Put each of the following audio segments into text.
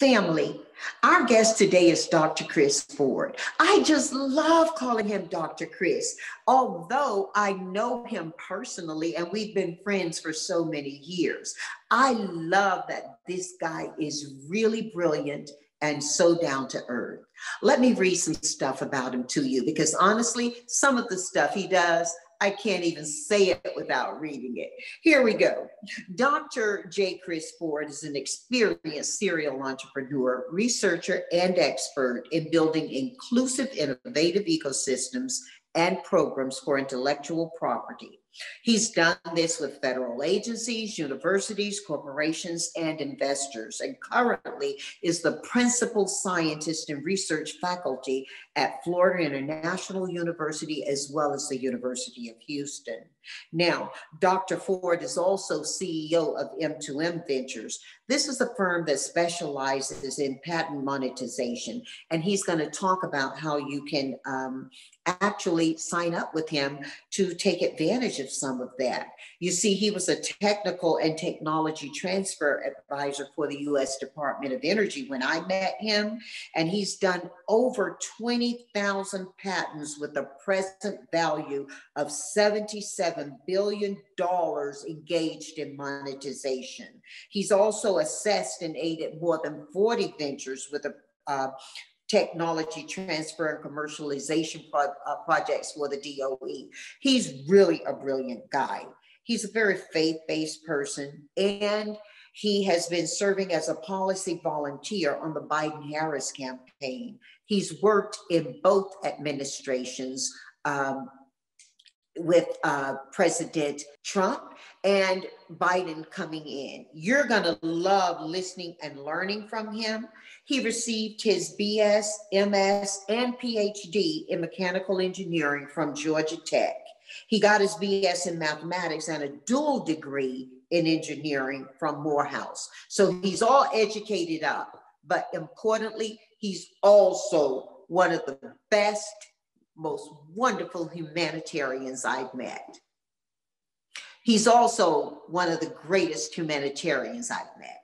Family, our guest today is Dr. Chris Ford. I just love calling him Dr. Chris, although I know him personally and we've been friends for so many years. I love that this guy is really brilliant and so down to earth. Let me read some stuff about him to you because honestly, some of the stuff he does, I can't even say it without reading it. Here we go. Dr. J. Chris Ford is an experienced serial entrepreneur, researcher, and expert in building inclusive, innovative ecosystems and programs for intellectual property. He's done this with federal agencies, universities, corporations, and investors, and currently is the principal scientist and research faculty at Florida International University as well as the University of Houston. Now, Dr. Ford is also CEO of M2M Ventures. This is a firm that specializes in patent monetization, and he's going to talk about how you can um, actually sign up with him to take advantage of some of that. You see, he was a technical and technology transfer advisor for the US Department of Energy when I met him, and he's done over 20,000 patents with a present value of $77 billion engaged in monetization. He's also assessed and aided more than 40 ventures with a uh, technology transfer and commercialization pro- uh, projects for the DOE. He's really a brilliant guy. He's a very faith based person, and he has been serving as a policy volunteer on the Biden Harris campaign. He's worked in both administrations. Um, with uh, President Trump and Biden coming in. You're going to love listening and learning from him. He received his BS, MS, and PhD in mechanical engineering from Georgia Tech. He got his BS in mathematics and a dual degree in engineering from Morehouse. So he's all educated up, but importantly, he's also one of the best, most wonderful humanitarians I've met. He's also one of the greatest humanitarians I've met.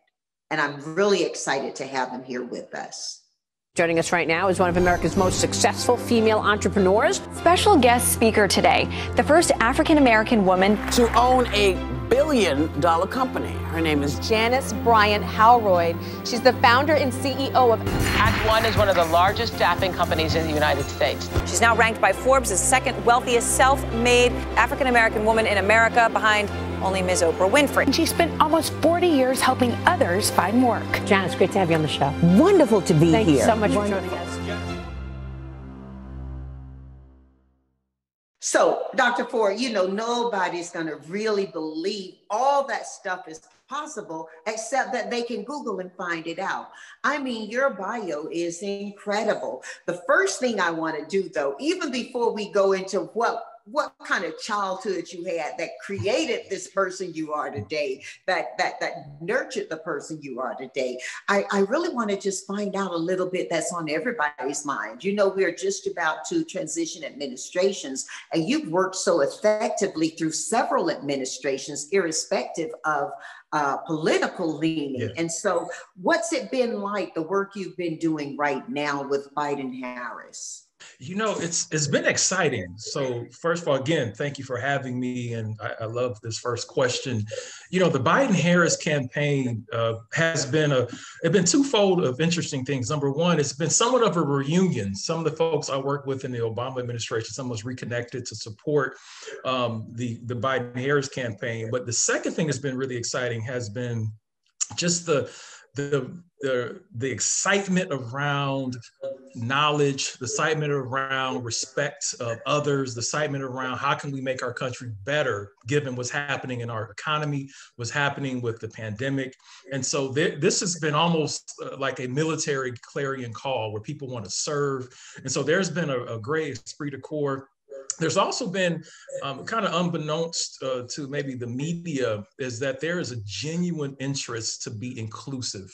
And I'm really excited to have him here with us. Joining us right now is one of America's most successful female entrepreneurs. Special guest speaker today, the first African American woman to own a billion dollar company. Her name is Janice Bryant Howroyd. She's the founder and CEO of ActOne is one of the largest staffing companies in the United States. She's now ranked by Forbes as second wealthiest self-made African American woman in America behind only Ms. Oprah Winfrey. And she spent almost 40 years helping others find work. Janice, great to have you on the show. Wonderful to be Thank here. Thank you so much Wonderful. for joining us. So, Dr. Ford, you know, nobody's going to really believe all that stuff is possible except that they can Google and find it out. I mean, your bio is incredible. The first thing I want to do, though, even before we go into what what kind of childhood you had that created this person you are today, that that that nurtured the person you are today. I, I really want to just find out a little bit that's on everybody's mind. You know, we're just about to transition administrations, and you've worked so effectively through several administrations, irrespective of uh, political leaning. Yeah. And so, what's it been like, the work you've been doing right now with Biden Harris? You know, it's it's been exciting. So first of all, again, thank you for having me, and I, I love this first question. You know, the Biden-Harris campaign uh, has been a it's been twofold of interesting things. Number one, it's been somewhat of a reunion. Some of the folks I worked with in the Obama administration, some was reconnected to support um, the the Biden-Harris campaign. But the second thing that's been really exciting has been just the the, the, the excitement around knowledge, the excitement around respect of others, the excitement around how can we make our country better given what's happening in our economy, what's happening with the pandemic. And so th- this has been almost uh, like a military clarion call where people want to serve. And so there's been a, a great esprit de corps there's also been um, kind of unbeknownst uh, to maybe the media is that there is a genuine interest to be inclusive.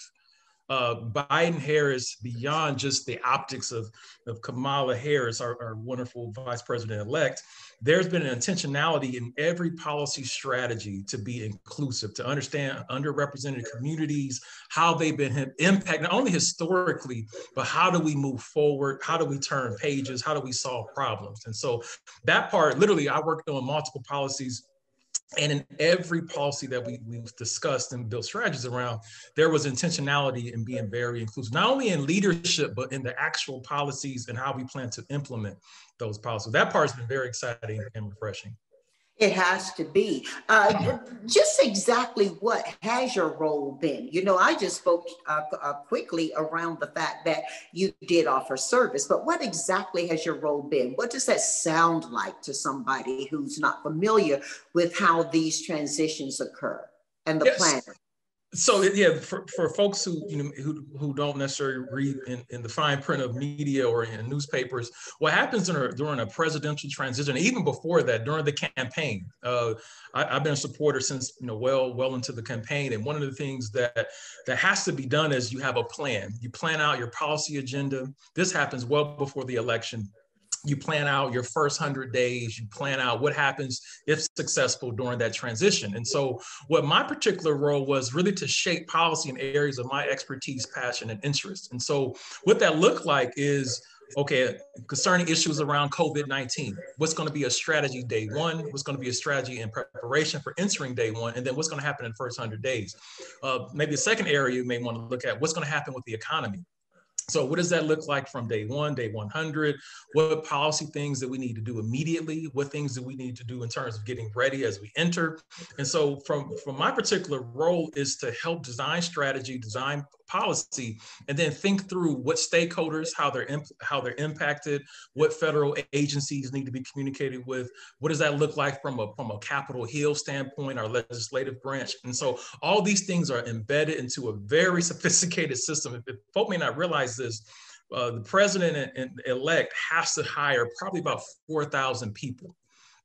Uh, Biden Harris, beyond just the optics of, of Kamala Harris, our, our wonderful vice president elect, there's been an intentionality in every policy strategy to be inclusive, to understand underrepresented communities, how they've been impacted, not only historically, but how do we move forward? How do we turn pages? How do we solve problems? And so that part, literally, I worked on multiple policies and in every policy that we, we've discussed and built strategies around, there was intentionality in being very inclusive, not only in leadership, but in the actual policies and how we plan to implement those policies. That part's been very exciting and refreshing. It has to be. Uh, just exactly what has your role been? You know, I just spoke uh, uh, quickly around the fact that you did offer service, but what exactly has your role been? What does that sound like to somebody who's not familiar with how these transitions occur and the yes. plan? So yeah, for, for folks who you know who, who don't necessarily read in, in the fine print of media or in newspapers, what happens a, during a presidential transition, even before that, during the campaign, uh, I, have been a supporter since you know well well into the campaign, and one of the things that that has to be done is you have a plan. You plan out your policy agenda. This happens well before the election you plan out your first 100 days you plan out what happens if successful during that transition. And so what my particular role was really to shape policy in areas of my expertise passion and interest. And so what that looked like is okay concerning issues around covid-19 what's going to be a strategy day one? What's going to be a strategy in preparation for entering day one? And then what's going to happen in the first 100 days? Uh, maybe a second area you may want to look at what's going to happen with the economy so what does that look like from day one, day 100? What policy things that we need to do immediately? What things do we need to do in terms of getting ready as we enter? And so from, from my particular role is to help design strategy, design policy, and then think through what stakeholders, how they're how they're impacted, what federal agencies need to be communicated with. What does that look like from a from a Capitol Hill standpoint, our legislative branch? And so all these things are embedded into a very sophisticated system. If, if folk may not realize this, uh, the president elect has to hire probably about 4,000 people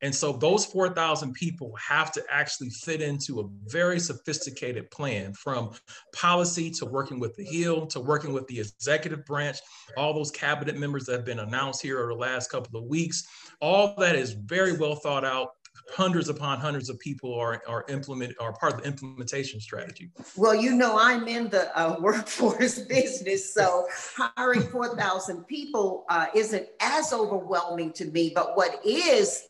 and so those 4,000 people have to actually fit into a very sophisticated plan from policy to working with the Hill to working with the executive branch, all those cabinet members that have been announced here over the last couple of weeks. All that is very well thought out hundreds upon hundreds of people are are implement are part of the implementation strategy. Well, you know, I'm in the uh, workforce business, so hiring 4,000 people uh, isn't as overwhelming to me. But what is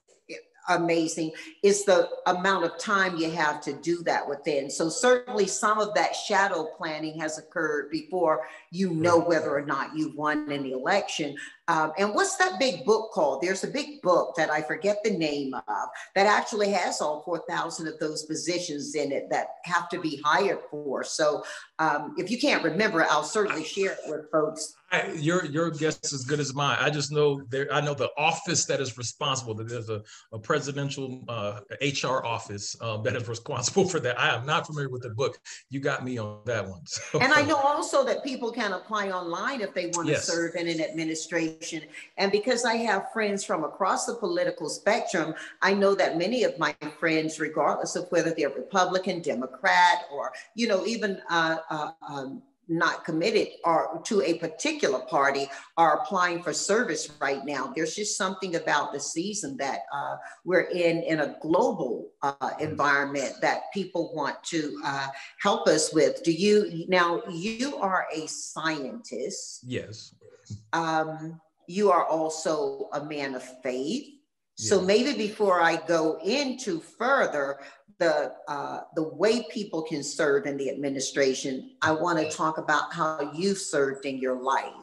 amazing is the amount of time you have to do that within. So certainly some of that shadow planning has occurred before you know whether or not you won an election. Um, and what's that big book called? There's a big book that I forget the name of that actually has all 4,000 of those positions in it that have to be hired for. So um, if you can't remember, I'll certainly share it with folks. I, your your guess is as good as mine. I just know there. I know the office that is responsible. That there's a, a presidential uh, HR office um, that is responsible for that. I am not familiar with the book. You got me on that one. So. And I know also that people can apply online if they want yes. to serve in an administration. And because I have friends from across the political spectrum, I know that many of my friends, regardless of whether they're Republican, Democrat, or you know even uh, uh, um, not committed or to a particular party are applying for service right now. There's just something about the season that uh, we're in in a global uh, environment that people want to uh, help us with. Do you now? You are a scientist. Yes. Um, you are also a man of faith. So maybe before I go into further, the uh, the way people can serve in the administration, I want to talk about how you served in your life.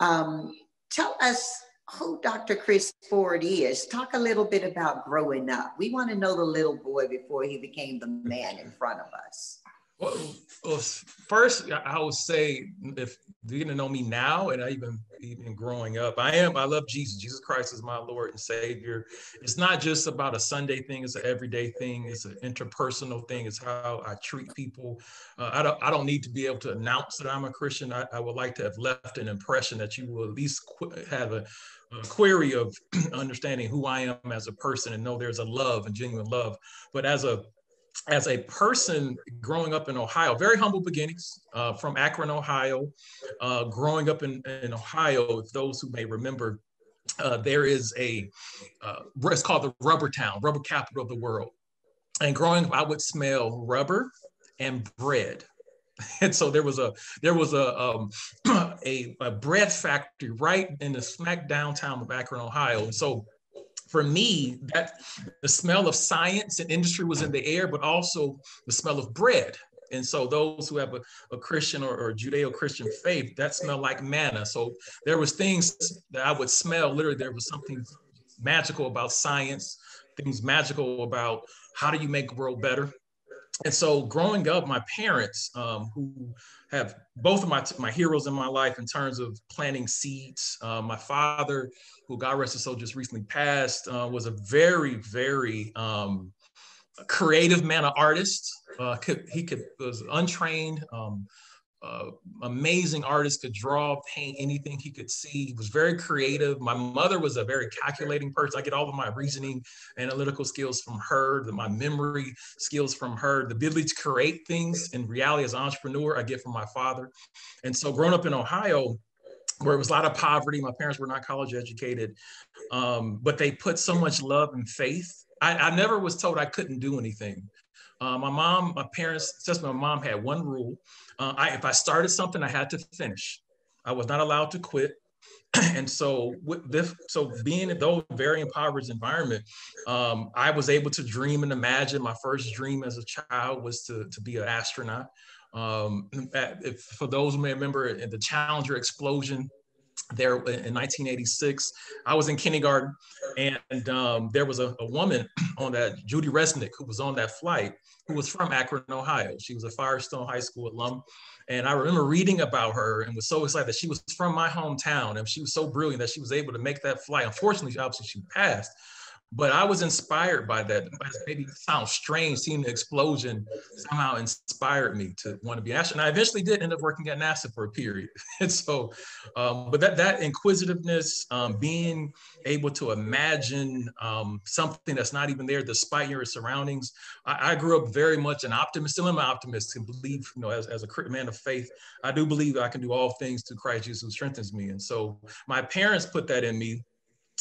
Um, tell us who Dr. Chris Ford is. Talk a little bit about growing up. We want to know the little boy before he became the man in front of us. Well, well, first, I would say if you're gonna know me now, and I even even growing up, I am. I love Jesus. Jesus Christ is my Lord and Savior. It's not just about a Sunday thing; it's an everyday thing. It's an interpersonal thing. It's how I treat people. Uh, I don't. I don't need to be able to announce that I'm a Christian. I, I would like to have left an impression that you will at least qu- have a, a query of understanding who I am as a person and know there's a love and genuine love. But as a as a person growing up in Ohio, very humble beginnings uh, from Akron, Ohio. Uh, growing up in, in Ohio, those who may remember, uh, there is a, uh, it's called the rubber town, rubber capital of the world. And growing up, I would smell rubber and bread. And so there was a there was a um, a, a bread factory right in the smack downtown of Akron, Ohio. And so for me, that the smell of science and industry was in the air, but also the smell of bread. And so those who have a, a Christian or, or Judeo-Christian faith, that smelled like manna. So there was things that I would smell. Literally, there was something magical about science, things magical about how do you make the world better. And so growing up, my parents, um, who have both of my, my heroes in my life in terms of planting seeds, uh, my father, who God rest his soul just recently passed, uh, was a very, very um, creative man, an artist. Uh, could, he could was untrained, um, uh, amazing artist, could draw, paint, anything he could see. He was very creative. My mother was a very calculating person. I get all of my reasoning, analytical skills from her, the, my memory skills from her, the ability to create things in reality as an entrepreneur, I get from my father. And so growing up in Ohio, where it was a lot of poverty, my parents were not college educated, um, but they put so much love and faith. I, I never was told I couldn't do anything. Uh, my mom, my parents, just my mom had one rule. Uh, I, if I started something, I had to finish. I was not allowed to quit. and so with this, so being in those very impoverished environment, um, I was able to dream and imagine. My first dream as a child was to, to be an astronaut. Um, if, for those who may remember the Challenger explosion there in 1986. I was in kindergarten, and um, there was a, a, woman on that, Judy Resnik, who was on that flight, who was from Akron, Ohio. She was a Firestone High School alum. And I remember reading about her and was so excited that she was from my hometown and she was so brilliant that she was able to make that flight. Unfortunately, obviously, she passed but I was inspired by that. Maybe it sounds strange, seeing the explosion somehow inspired me to want to be an astronaut. And I eventually did end up working at NASA for a period. and so, um, but that that inquisitiveness, um, being able to imagine um, something that's not even there despite your surroundings. I, I, grew up very much an optimist, still am an optimist and believe, you know, as, as a man of faith, I do believe I can do all things through Christ Jesus who strengthens me. And so my parents put that in me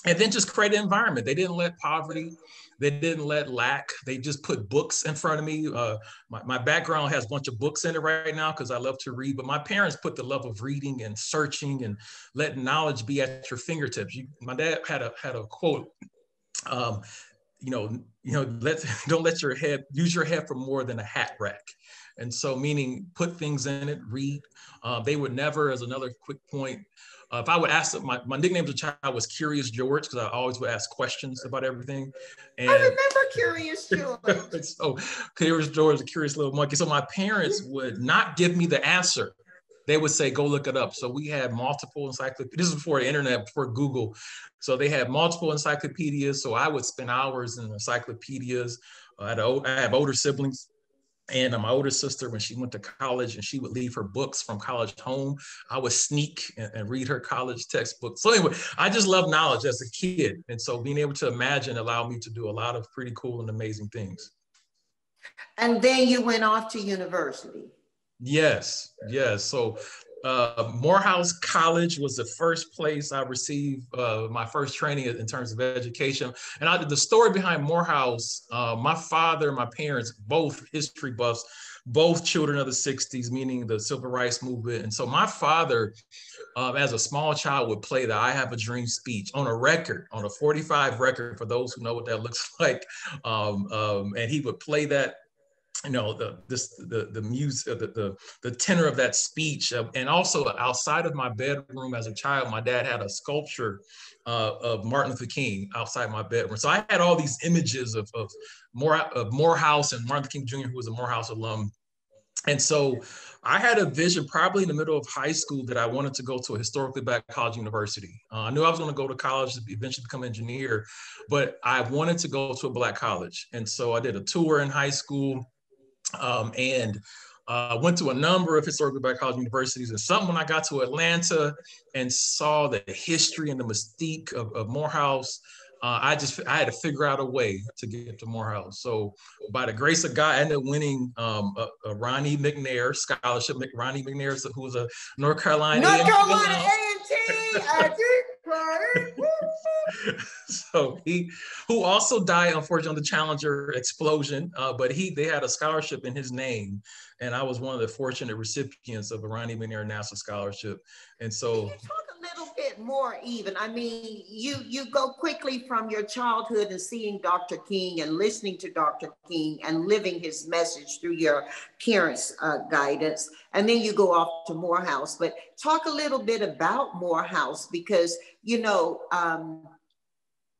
and then just create an environment. They didn't let poverty, they didn't let lack. They just put books in front of me. Uh, my, my background has a bunch of books in it right now because I love to read. But my parents put the love of reading and searching and letting knowledge be at your fingertips. You, my dad had a had a quote. Um, you know, you know, let don't let your head use your head for more than a hat rack. And so, meaning put things in it, read. Uh, they would never, as another quick point, uh, if I would ask my, my nickname as a child was Curious George because I always would ask questions about everything. And I remember Curious George. so Curious George, a curious little monkey. So my parents would not give me the answer. They would say, go look it up. So we had multiple encyclopedias. This is before the internet, before Google. So they had multiple encyclopedias. So I would spend hours in encyclopedias. I, had, I have older siblings. And my older sister, when she went to college and she would leave her books from college home, I would sneak and, and, read her college textbook. So anyway, I just love knowledge as a kid. And so being able to imagine allowed me to do a lot of pretty cool and amazing things. And then you went off to university. Yes, yes. So uh, Morehouse College was the first place I received uh, my first training in terms of education. And I, the story behind Morehouse, uh, my father, my parents, both history buffs, both children of the 60s, meaning the civil rights movement. And so my father, um, as a small child, would play the I Have a Dream speech on a record, on a 45 record, for those who know what that looks like. Um, um, and he would play that you know the this the the music the the, the tenor of that speech uh, and also outside of my bedroom as a child my dad had a sculpture uh, of martin luther king outside my bedroom so i had all these images of of more of morehouse and martin luther king jr who was a morehouse alum and so I had a vision probably in the middle of high school that I wanted to go to a historically black college university. Uh, I knew I was going to go to college to eventually become an engineer, but I wanted to go to a black college. And so I did a tour in high school um, and uh, went to a number of historically black college universities. And something when I got to Atlanta and saw the history and the mystique of, of Morehouse, uh, I just I had to figure out a way to get to Morehouse. So by the grace of God, I ended up winning um, a, a, Ronnie McNair scholarship. Ronnie McNair, who was a North Carolina North Carolina A&T. so he, who also died unfortunately on the Challenger explosion, uh, but he they had a scholarship in his name, and I was one of the fortunate recipients of a Ronnie McNair NASA scholarship. And so, little bit more, even. I mean, you you go quickly from your childhood and seeing Dr. King and listening to Dr. King and living his message through your parents' uh, guidance, and then you go off to Morehouse. But talk a little bit about Morehouse because you know. Um,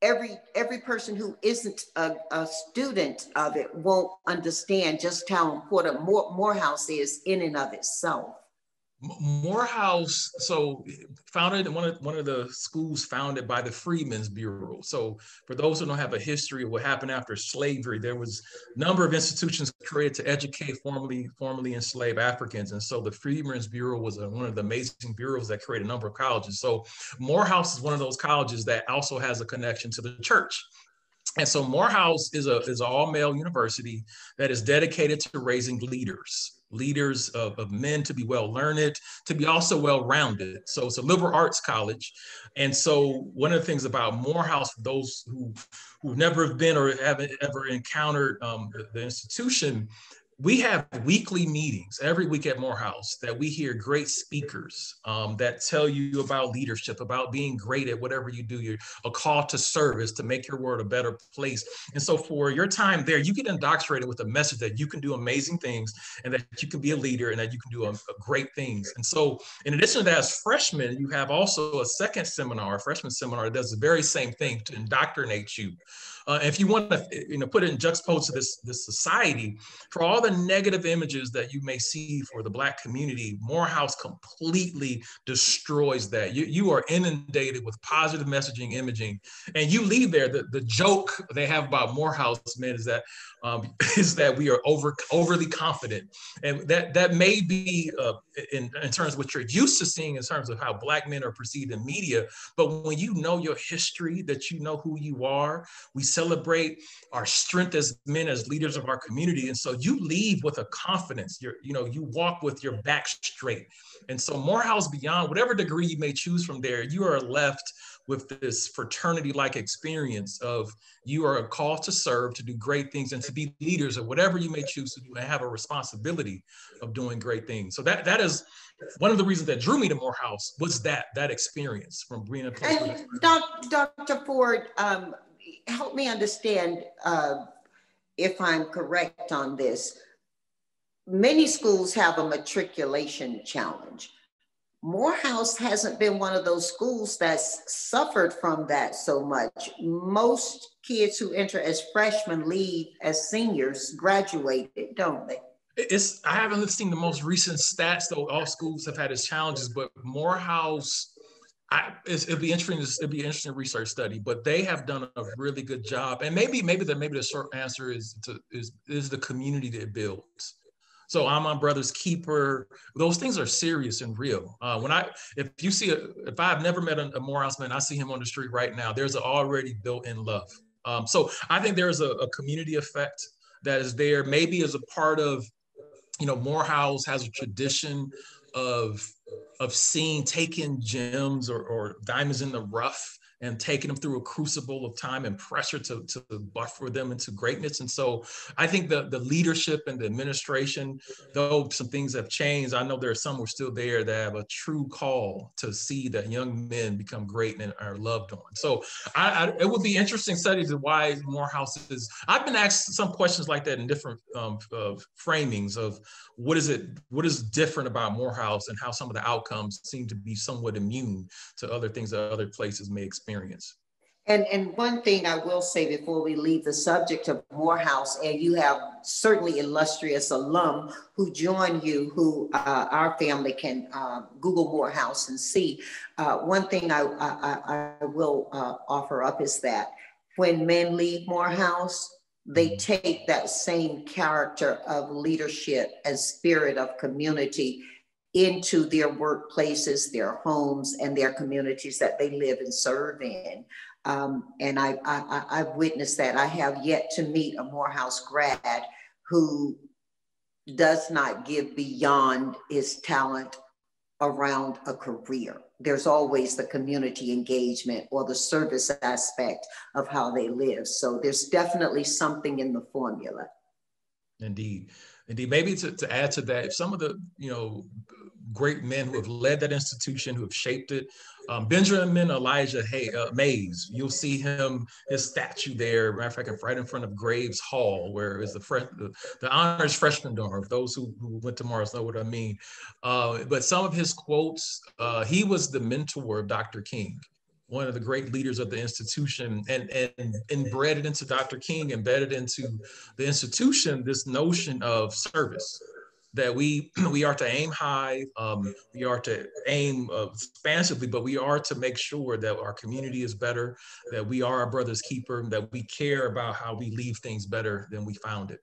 every every person who isn't a, a, student of it won't understand just how important More, Morehouse is in and of itself. Morehouse, so founded one of one of the schools founded by the Freedmen's Bureau. So for those who don't have a history of what happened after slavery, there was a number of institutions created to educate formerly formerly enslaved Africans. And so the Freedmen's Bureau was a, one of the amazing bureaus that created a number of colleges. So Morehouse is one of those colleges that also has a connection to the church. And so Morehouse is a is an all male university that is dedicated to raising leaders leaders of, of men to be well learned, to be also well rounded. So it's a liberal arts college. And so one of the things about Morehouse, for those who, who never have been or haven't ever encountered um, the, the institution, we have weekly meetings every week at Morehouse that we hear great speakers um, that tell you about leadership, about being great at whatever you do. You're a call to service to make your world a better place. And so for your time there, you get indoctrinated with a message that you can do amazing things and that you can be a leader and that you can do a, a great things. And so in addition to that, as freshmen, you have also a second seminar, a freshman seminar that does the very same thing to indoctrinate you uh, if you want to, you know, put it in juxtapose to this this society, for all the negative images that you may see for the Black community, Morehouse completely destroys that. You you are inundated with positive messaging, imaging, and you leave there. The the joke they have about Morehouse men is that um, is that we are over overly confident, and that that may be uh, in in terms of what you're used to seeing in terms of how Black men are perceived in media. But when you know your history, that you know who you are, we celebrate our strength as men, as leaders of our community. And so you leave with a confidence. You're, you know, you walk with your back straight. And so Morehouse Beyond, whatever degree you may choose from there, you are left with this fraternity-like experience of you are a call to serve, to do great things, and to be leaders of whatever you may choose to do, and have a responsibility of doing great things. So that that is one of the reasons that drew me to Morehouse was that that experience from being a place. And Dr. Ford, um, help me understand uh, if I'm correct on this. Many schools have a matriculation challenge. Morehouse hasn't been one of those schools that's suffered from that so much. Most kids who enter as freshmen leave as seniors graduated, don't they? It's I haven't seen the most recent stats though. All schools have had its challenges, but Morehouse I, it'd be interesting. It'd be an interesting research study, but they have done a really good job. And maybe, maybe the maybe the short answer is to is is the community that builds. So I'm my brother's keeper. Those things are serious and real. Uh, when I, if you see, a, if I've never met a, a Morehouse man, I see him on the street right now. There's already built-in love. Um, so I think there's a, a community effect that is there. Maybe as a part of, you know, Morehouse has a tradition of of seeing taking gems or, or diamonds in the rough and taking them through a crucible of time and pressure to, to buffer them into greatness. And so I think the, the leadership and the administration, though some things have changed, I know there are some who are still there that have a true call to see that young men become great and are loved on. So I, I, it would be interesting studies of why Morehouse is. I've been asked some questions like that in different um, framings of what is it, what is different about Morehouse and how some of the outcomes seem to be somewhat immune to other things that other places may experience experience. And, and one thing I will say before we leave the subject of Morehouse, and you have certainly illustrious alum who join you, who uh, our family can uh, Google Morehouse and see. Uh, one thing I, I, I will uh, offer up is that when men leave Morehouse, they mm-hmm. take that same character of leadership and spirit of community into their workplaces, their homes, and their communities that they live and serve in. Um, and I, I, I've witnessed that. I have yet to meet a Morehouse grad who does not give beyond his talent around a career. There's always the community engagement or the service aspect of how they live. So there's definitely something in the formula. Indeed. Indeed. Maybe to, to add to that, if some of the, you know, great men who have led that institution, who have shaped it, um, Benjamin Elijah Hay, uh, Mays, you'll see him, his statue there, matter of fact, right in front of Graves Hall, where is the, the, the honors freshman dorm. Those who, who went to Mars know what I mean. Uh, but some of his quotes, uh, he was the mentor of Dr. King one of the great leaders of the institution and, and embedded into Dr. King, embedded into the institution, this notion of service that we we are to aim high, um, we are to aim uh, expansively, but we are to make sure that our community is better, that we are our brother's keeper, that we care about how we leave things better than we found it.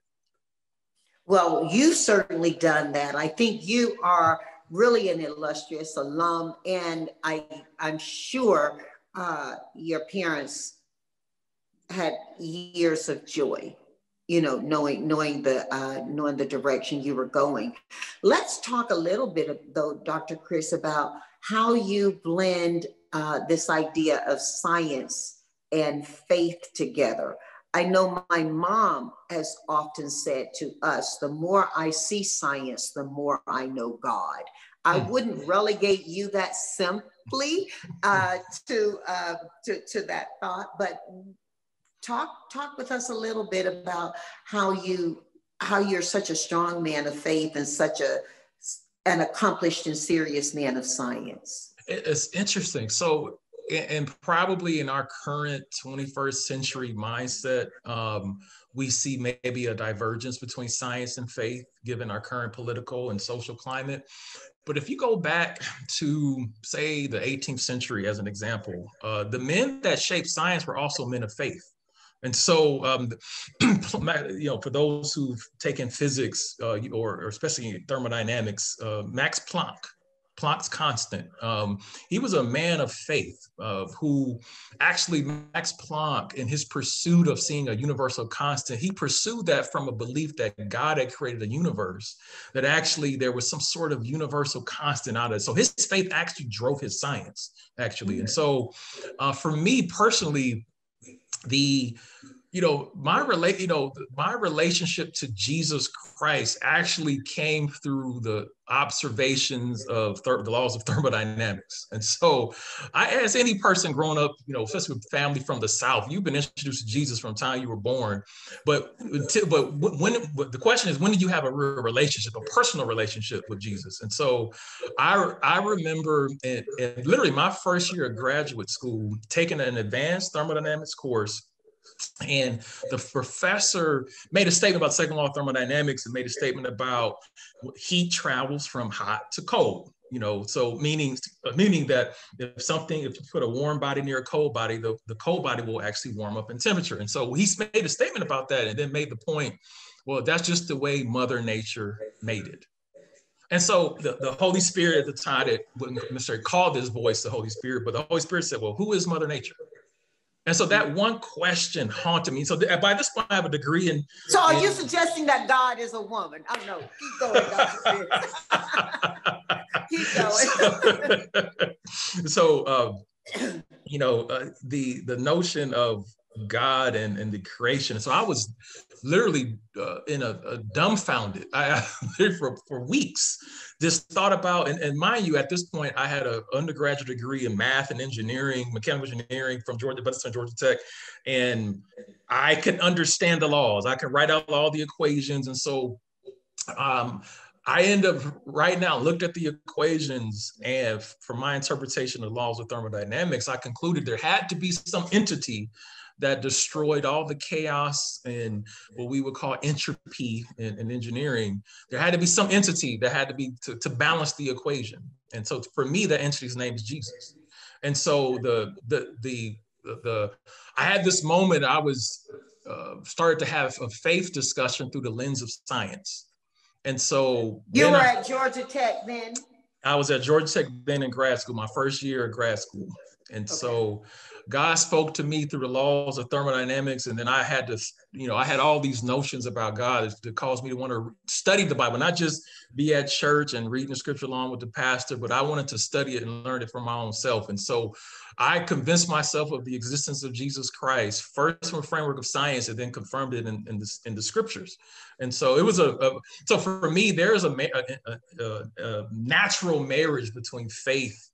Well, you've certainly done that. I think you are really an illustrious alum, and I I'm sure uh, your parents had years of joy you know, knowing knowing the uh, knowing the direction you were going. Let's talk a little bit, though, Dr. Chris, about how you blend uh, this idea of science and faith together. I know my mom has often said to us, the more I see science, the more I know God. I hmm. wouldn't relegate you that simply uh, to, uh, to, to that thought, but talk talk with us a little bit about how you how you're such a strong man of faith and such a an accomplished and serious man of science. It's interesting. So, and probably in our current 21st century mindset, um, we see maybe a divergence between science and faith, given our current political and social climate. But if you go back to, say, the 18th century as an example, uh, the men that shaped science were also men of faith. And so, um, you know, for those who've taken physics uh, or, or, especially thermodynamics, uh, Max Planck, Planck's constant, um, he was a man of faith uh, who actually, Max Planck, in his pursuit of seeing a universal constant, he pursued that from a belief that God had created a universe, that actually there was some sort of universal constant out of it. So his faith actually drove his science, actually. And so uh, for me personally, the you know my relate you know my relationship to jesus christ actually came through the observations of the laws of thermodynamics. And so i as any person growing up you know especially with family from the south you've been introduced to jesus from time you were born. But but when but the question is when did you have a real relationship a personal relationship with jesus? And so i i remember in literally my first year of graduate school taking an advanced thermodynamics course and the professor made a statement about second law of thermodynamics and made a statement about heat travels from hot to cold you know so meaning meaning that if something if you put a warm body near a cold body the, the cold body will actually warm up in temperature and so he made a statement about that and then made the point well that's just the way mother nature made it and so the, the Holy Spirit at the time, it wouldn't necessarily call this voice the Holy Spirit, but the Holy Spirit said, Well, who is Mother Nature? And so that one question haunted me. So th- by this point, I have a degree in. So are in, you suggesting that God is a woman? I don't know. Keep going. Keep going. so, so uh, you know, uh, the the notion of God and, and the creation. So I was literally uh, in a, a dumbfounded I, for, for weeks just thought about and, and mind you at this point i had an undergraduate degree in math and engineering mechanical engineering from georgia Buddhism, georgia tech. And i can understand the laws. I can write out all the equations. And so um, I end up right now looked at the equations and from my interpretation of laws of thermodynamics, I concluded there had to be some entity that destroyed all the chaos and what we would call entropy in, in engineering, there had to be some entity that had to be to, to balance the equation. And so for me, that entity's name is Jesus. And so the the the the, the I had this moment. I was uh, started to have a faith discussion through the lens of science. And so you were I, at Georgia Tech then. I was at Georgia Tech then in grad school, my first year of grad school. And okay. so God spoke to me through the laws of thermodynamics. And then I had to, you know, I had all these notions about God that caused me to want to study the Bible, not just be at church and reading the scripture along with the pastor, but I wanted to study it and learn it for my own self. And so I convinced myself of the existence of Jesus Christ, first from a framework of science, and then confirmed it in, in, the, in the scriptures. And so it was a, a so for me, there's a, a, a, a natural marriage between faith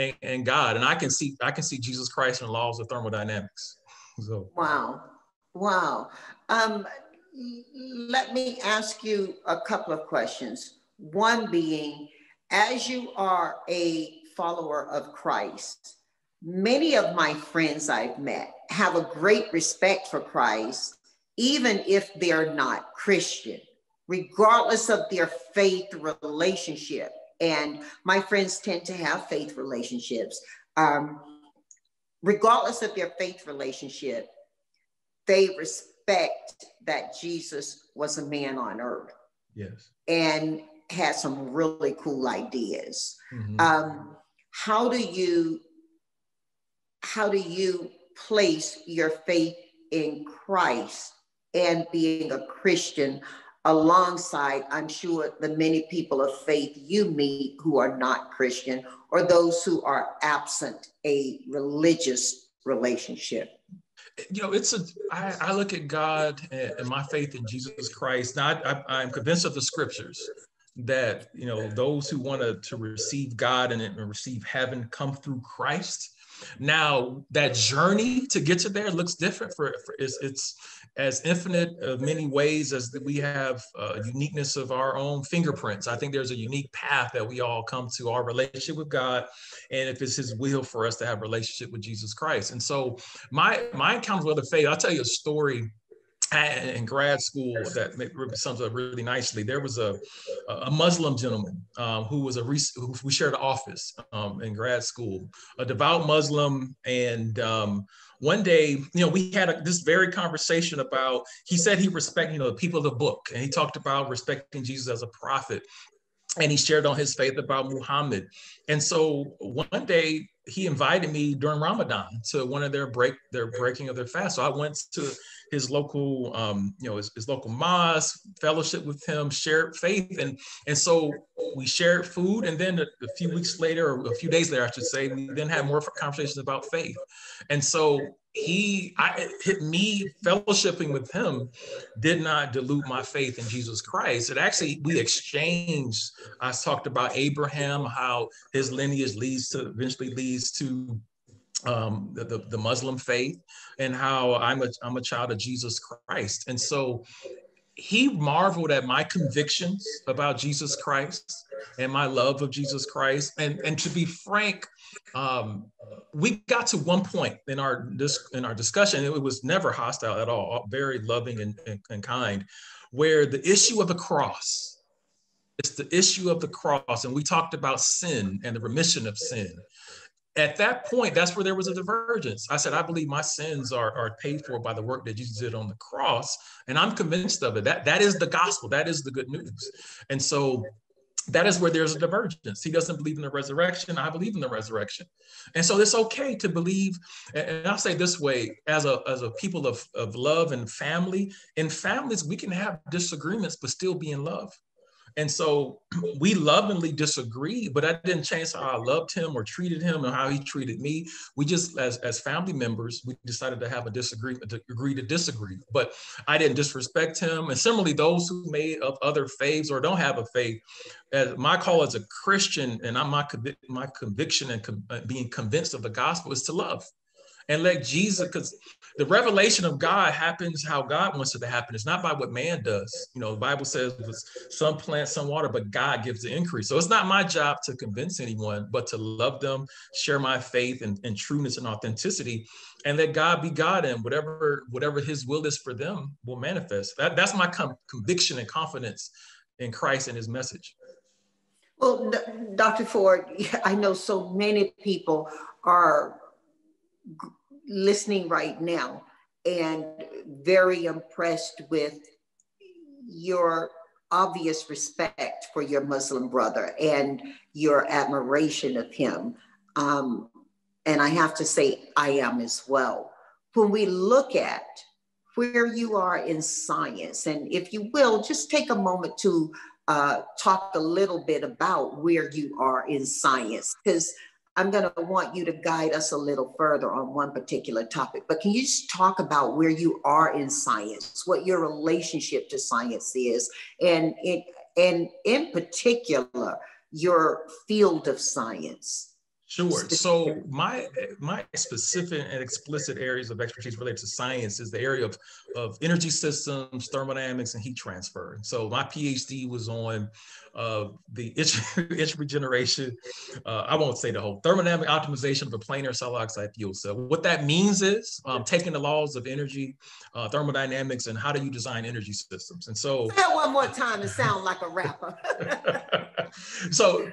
and, and, God, and I can see I can see Jesus Christ in the laws of thermodynamics. So wow, wow. Um, let me ask you a couple of questions. One being, as you are a follower of Christ, many of my friends I've met have a great respect for Christ, even if they're not Christian, regardless of their faith relationship. And my friends tend to have faith relationships. Um, regardless of their faith relationship, they respect that Jesus was a man on earth. Yes. And had some really cool ideas. Mm-hmm. Um, how do you how do you place your faith in Christ and being a Christian alongside, I'm sure, the many people of faith you meet who are not Christian or those who are absent a religious relationship? You know, it's a. I, I look at God and, my faith in Jesus Christ. Now, I, I'm convinced of the scriptures that you know those who want to, to receive God and, and receive heaven come through Christ now, that journey to get to there looks different for, for it's, it's as infinite of many ways as we have a uniqueness of our own fingerprints. I think there's a unique path that we all come to our relationship with God, and if it's His will for us to have relationship with Jesus Christ. And so, my my encounter with the faith, I'll tell you a story in grad school that sums up really nicely. There was a, a Muslim gentleman um, who was a who we shared an office um, in grad school, a devout Muslim, and um, one day, you know, we had a, this very conversation about. He said he respected, you know, the people of the book, and he talked about respecting Jesus as a prophet, and he shared on his faith about Muhammad. And so one day he invited me during Ramadan to one of their break their breaking of their fast. So I went to his local um, you know his, his, local mosque, fellowship with him, shared faith, and and so we shared food. And then a, a, few weeks later, or a few days later, I should say, we then had more conversations about faith. And so he I hit me fellowshipping with him did not dilute my faith in Jesus Christ. It actually we exchanged. I talked about Abraham, how his lineage leads to eventually leads to um, the, the Muslim faith, and how I'm a I'm a child of Jesus Christ. And so he marveled at my convictions about Jesus Christ and my love of Jesus Christ. And, and to be frank, um, we got to one point in our this in our discussion, it was never hostile at all, very loving and, and, and kind, where the issue of the cross, it's the issue of the cross, and we talked about sin and the remission of sin at that point, that's where there was a divergence. I said, I believe my sins are, are paid for by the work that Jesus did on the cross. And I'm convinced of it. That, that is the gospel. That is the good news. And so that is where there's a divergence. He doesn't believe in the resurrection. I believe in the resurrection. And so it's okay to believe. And I'll say this way as a, as a people of, of love and family, in families, we can have disagreements, but still be in love. And so we lovingly disagreed, but that didn't change how I loved him or treated him or how he treated me. We just, as, as family members, we decided to have a disagreement, to agree to disagree. But I didn't disrespect him. And similarly, those who made of other faiths or don't have a faith, as my call as a Christian and I'm my, my conviction and com- being convinced of the gospel is to love and let Jesus, because the revelation of God happens how God wants it to happen. It's not by what man does. You know, the Bible says some plant, some water, but God gives the increase. So it's not my job to convince anyone, but to love them, share my faith and, and trueness and authenticity, and let God be God, and whatever whatever His will is for them will manifest. That, that's my com- conviction and confidence in Christ and His message. Well, Dr. Ford, I know so many people are listening right now and very impressed with your obvious respect for your Muslim brother and your admiration of him. Um, and I have to say, I am as well. When we look at where you are in science, and if you will, just take a moment to uh, talk a little bit about where you are in science, because I'm going to want you to guide us a little further on one particular topic. But can you just talk about where you are in science, what your relationship to science is, and it, and in particular, your field of science? Sure. So my my specific and explicit areas of expertise related to science is the area of, of energy systems, thermodynamics, and heat transfer. So my PhD was on uh, the itch, regeneration. Uh, I won't say the whole thermodynamic optimization of a planar solid oxide fuel cell. What that means is um, taking the laws of energy, uh, thermodynamics, and how do you design energy systems. And so that one more time to sound like a rapper. so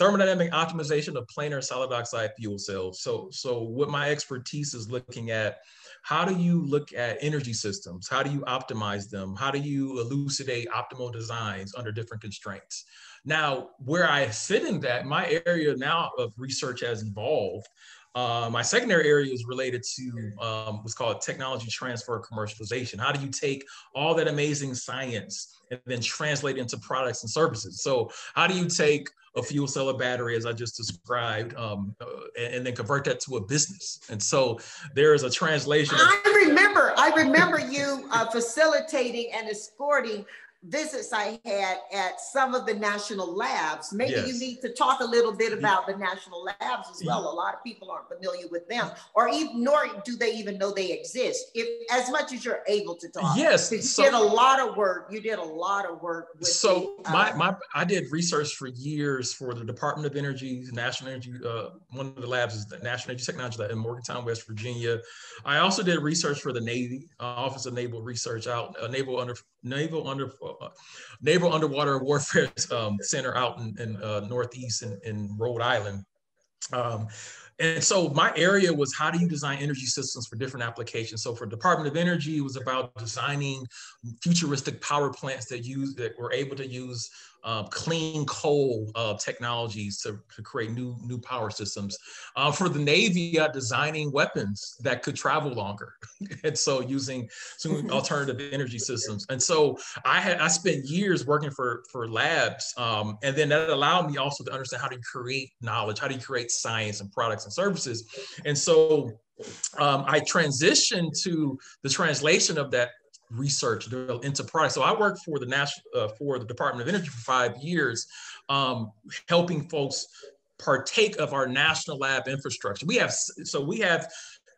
thermodynamic optimization of planar solid oxide fuel cells. So, so what my expertise is looking at, how do you look at energy systems? How do you optimize them? How do you elucidate optimal designs under different constraints? Now, where I sit in that, my area now of research has evolved. Uh, my secondary area is related to um, what's called technology transfer commercialization. How do you take all that amazing science and then translate it into products and services. So how do you take a fuel cell battery, as I just described, um, uh, and, and, then convert that to a business? And so there is a translation. I remember, I remember you uh, facilitating and escorting visits I had at some of the national labs. Maybe yes. you need to talk a little bit about the national labs as well. A lot of people aren't familiar with them, or even nor do they even know they exist. If as much as you're able to talk, yes, you so, did a lot of work. You did a lot of work. so the, uh, my my I did research for years for the Department of Energy, National Energy. Uh, one of the labs is the National Energy Technology Lab in Morgantown, West Virginia. I also did research for the Navy, uh, Office of Naval Research out uh, Naval under Naval under uh, Naval Underwater Warfare um, Center out in, in uh, Northeast in, in, Rhode Island. Um, and so my area was how do you design energy systems for different applications? So for Department of Energy, it was about designing futuristic power plants that use that were able to use uh, clean coal uh, technologies to, to, create new new power systems. Uh, for the Navy, uh, designing weapons that could travel longer, and so using some alternative energy systems. And so I had I spent years working for for labs, um, and then that allowed me also to understand how to create knowledge, how do you create science and products and services. And so um, I transitioned to the translation of that research into products. So I worked for the national uh, for the Department of Energy for five years, um, helping folks partake of our national lab infrastructure. We have so we have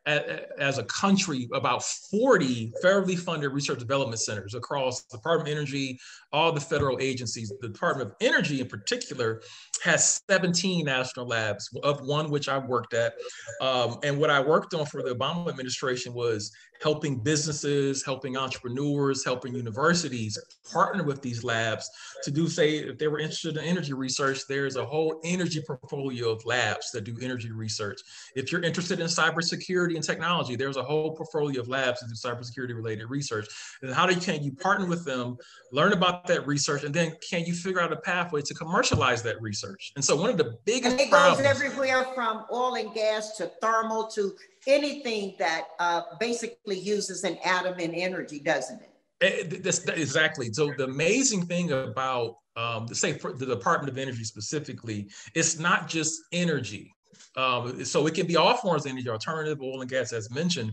as a country about 40 federally funded research development centers across the Department of Energy, all the federal agencies. The Department of Energy, in particular, has 17 national labs, of one which I worked at. Um, and what I worked on for the Obama administration was helping businesses, helping entrepreneurs, helping universities partner with these labs to do, say, if they were interested in energy research, there's a whole energy portfolio of labs that do energy research. If you're interested in cybersecurity and technology, there's a whole portfolio of labs that do cybersecurity related research. And how do you, can you partner with them, learn about that research, and then can you figure out a pathway to commercialize that research? And so one of the biggest and it problems, goes everywhere from oil and gas to thermal to anything that uh, basically uses an atom in energy, doesn't it? it that's, exactly. So the amazing thing about, um, say, for the Department of Energy specifically, it's not just energy. Um, so it can be all forms of energy, alternative oil and gas, as mentioned,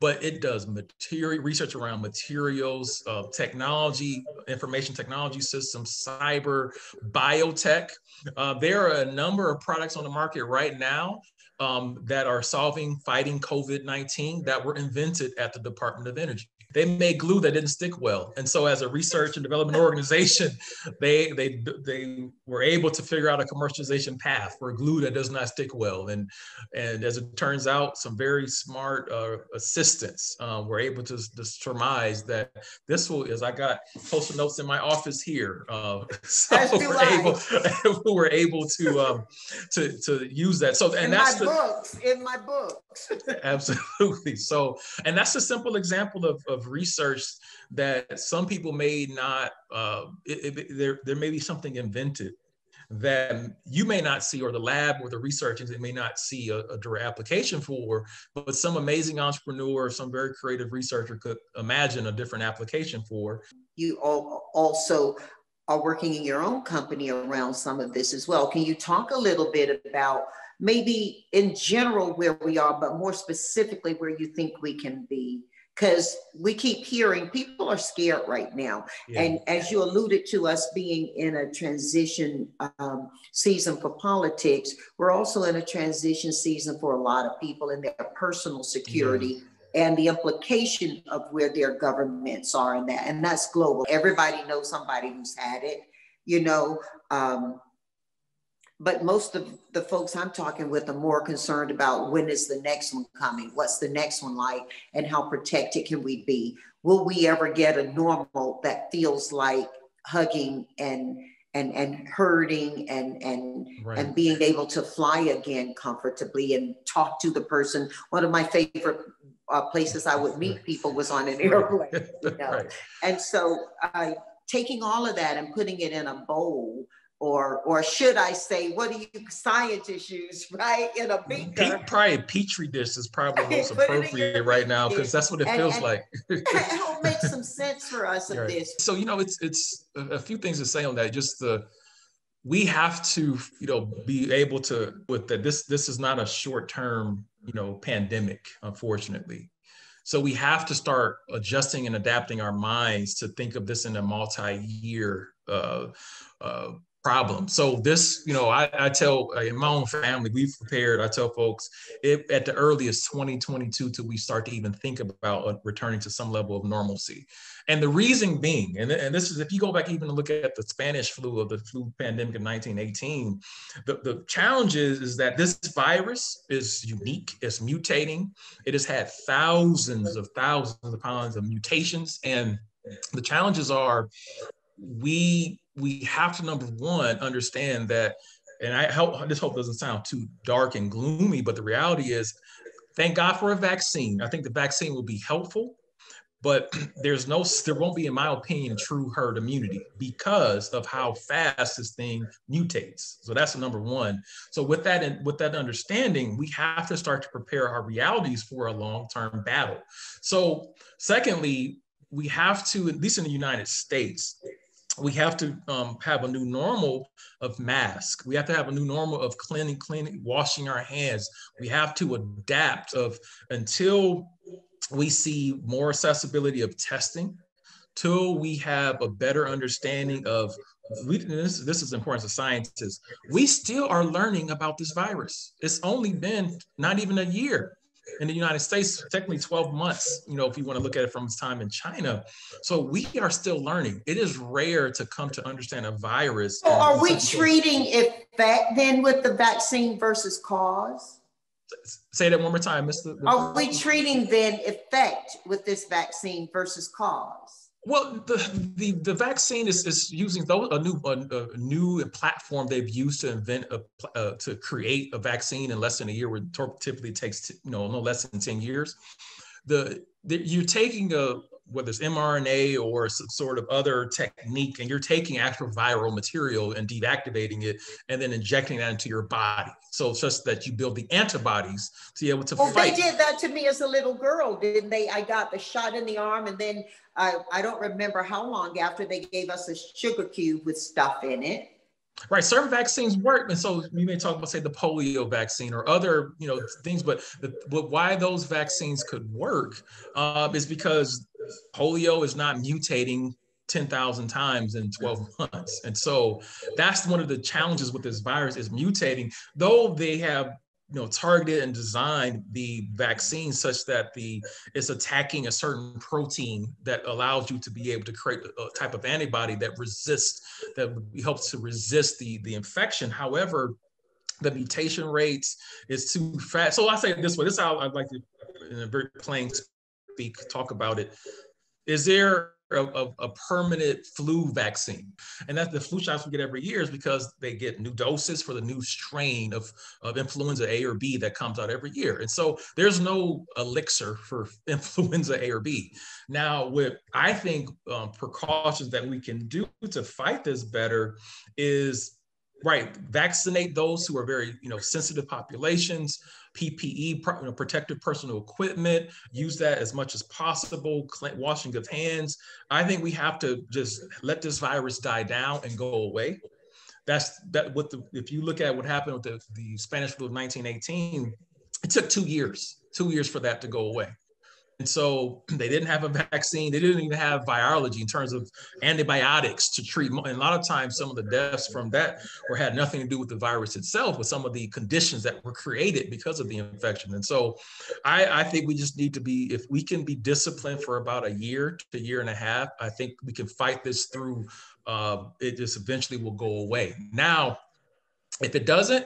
but it does material research around materials, uh, technology, information technology systems, cyber, biotech. Uh, there are a number of products on the market right now um, that are solving, fighting COVID 19 that were invented at the Department of Energy they made glue that didn't stick well. And so as a research and development organization, they they they were able to figure out a commercialization path for glue that does not stick well. And and as it turns out, some very smart uh, assistants uh, were able to, to surmise that this will, as I got post notes in my office here, uh, so we're able, we were able to um, to to use that. So and in that's my the, books, in my books. absolutely. So and that's a simple example of, of of research that some people may not, uh, it, it, there, there may be something invented that you may not see, or the lab or the researchers may not see a, a direct application for, but some amazing entrepreneur, some very creative researcher could imagine a different application for. You all also are working in your own company around some of this as well. Can you talk a little bit about maybe in general where we are, but more specifically where you think we can be? Because we keep hearing people are scared right now. Yeah. And as you alluded to us being in a transition um, season for politics, we're also in a transition season for a lot of people in their personal security. And the implication of where their governments are in that. And that's global. Everybody knows somebody who's had it, you know. Um, but most of the folks I'm talking with are more concerned about when is the next one coming? What's the next one like? And how protected can we be? Will we ever get a normal that feels like hugging and and and hurting and and right. and being able to fly again comfortably and talk to the person. One of my favorite uh, places I would meet people was on an airplane, you know? right. and so uh, taking all of that and putting it in a bowl or or should I say, what do you scientists use, right? In a beaker. probably a petri dish is probably most appropriate right now because that's what it and, feels and like. help make some sense for us right. this. So you know, it's it's a few things to say on that. Just the we have to you know be able to with that this this is not a short term you know pandemic unfortunately so we have to start adjusting and adapting our minds to think of this in a multi-year uh, uh, problem. So this, you know, I, I tell uh, in my own family, we've prepared. I tell folks if at the earliest 2022 till we start to even think about uh, returning to some level of normalcy. And the reason being, and, and this is if you go back even to look at the Spanish flu of the flu pandemic of 1918, the, the challenge is, is that this virus is unique, it's mutating, it has had thousands of thousands of pounds of mutations. And the challenges are we we have to number one understand that and i hope this hope doesn't sound too dark and gloomy but the reality is thank god for a vaccine. I think the vaccine will be helpful but there's no there won't be in my opinion true herd immunity because of how fast this thing mutates. So that's number one. So with that and with that understanding we have to start to prepare our realities for a long-term battle. So secondly we have to at least in the united states we have to um, have a new normal of mask. We have to have a new normal of cleaning, cleaning, washing our hands. We have to adapt of until we see more accessibility of testing, till we have a better understanding of we, this, this is important to scientists. We still are learning about this virus. It's only been not even a year in the United States, technically 12 months, you know, if you want to look at it from its time in China. So we are still learning. It is rare to come to understand a virus. So are we treating effect then with the vaccine versus cause? Say that one more time, Mr. Are we treating then effect with this vaccine versus cause? Well, the the, the vaccine is, is using a new a, a new platform they've used to invent a uh, to create a vaccine in less than a year, where typically takes you know no less than ten years. The, the you're taking a whether it's mRNA or some sort of other technique, and you're taking actual viral material and deactivating it, and then injecting that into your body, so it's just that you build the antibodies to be able to well, fight. They did that to me as a little girl, didn't they? I got the shot in the arm, and then I, I don't remember how long after they gave us a sugar cube with stuff in it. Right, certain vaccines work, and so you may talk about, say, the polio vaccine or other, you know, things. But, the, but why those vaccines could work uh, is because polio is not mutating 10,000 times in 12 months. And so that's one of the challenges with this virus is mutating, though they have you know targeted and designed the vaccine such that the it's attacking a certain protein that allows you to be able to create a type of antibody that resists that helps to resist the the infection. However the mutation rates is too fast. So i say this way this is how i'd like to in a very plain speak talk about it. Is there a, a, permanent flu vaccine. And that's the flu shots we get every year is because they get new doses for the new strain of, of influenza A or B that comes out every year. And so there's no elixir for influenza A or B. Now, with I think um, precautions that we can do to fight this better is right vaccinate those who are very you know sensitive populations ppe you know, protective personal equipment use that as much as possible washing of hands. I think we have to just let this virus die down and go away. That's that what the if you look at what happened with the, the spanish flu of 1918 it took two years two years for that to go away and so they didn't have a vaccine. They didn't even have virology in terms of antibiotics to treat. And a lot of times, some of the deaths from that were had nothing to do with the virus itself, but some of the conditions that were created because of the infection. And so, I, I think we just need to be, if we can be disciplined for about a year to a year and a half, I think we can fight this through. Uh, it just eventually will go away. Now, if it doesn't,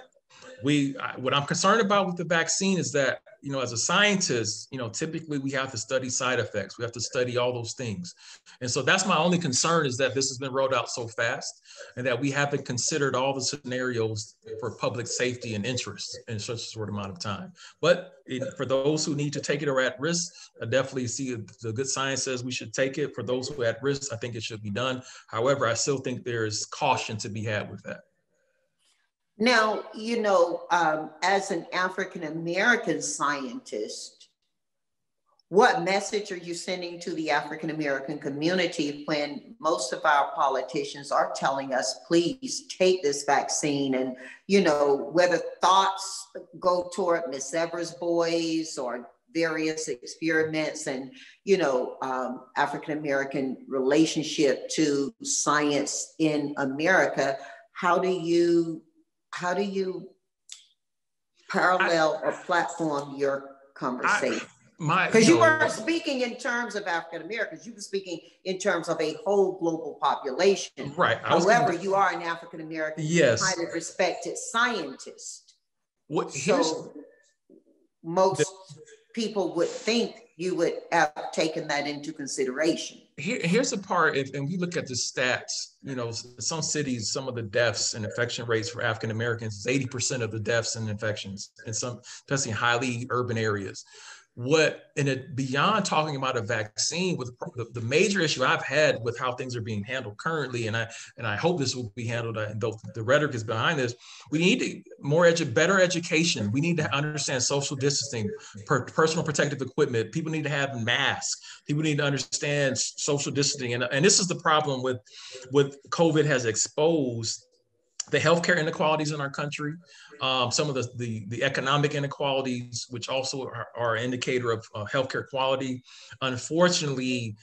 we what I'm concerned about with the vaccine is that you know as a scientist, you know typically we have to study side effects. We have to study all those things, and so that's my only concern is that this has been rolled out so fast, and that we haven't considered all the scenarios for public safety and interest in such a short amount of time. But it, for those who need to take it or at risk, I definitely see the good science says we should take it. For those who are at risk, I think it should be done. However, I still think there is caution to be had with that. Now, you know, um, as an African American scientist, what message are you sending to the African American community when most of our politicians are telling us, please take this vaccine? And, you know, whether thoughts go toward Miss Evers boys or various experiments and, you know, um, African American relationship to science in America, how do you how do you parallel I, or platform your conversation? because you, weren't speaking in terms of African Americans, you were speaking in terms of a whole global population. Right. However, gonna, you are an African American, yes, highly respected scientist. What so most the, people would think you would have taken that into consideration. Here, here's the part, if, and we look at the stats, you know, some cities, some of the deaths and infection rates for African Americans is 80% of the deaths and infections in some, especially highly urban areas what and it beyond talking about a vaccine with the, the, major issue i've had with how things are being handled currently and i and i hope this will be handled and though the rhetoric is behind this we need to, more edu- better education. We need to understand social distancing per, personal protective equipment. People need to have masks. People need to understand social distancing and, and this is the problem with with covid has exposed the healthcare inequalities in our country, um, some of the, the, the economic inequalities, which also are, are an indicator of uh, healthcare quality. Unfortunately,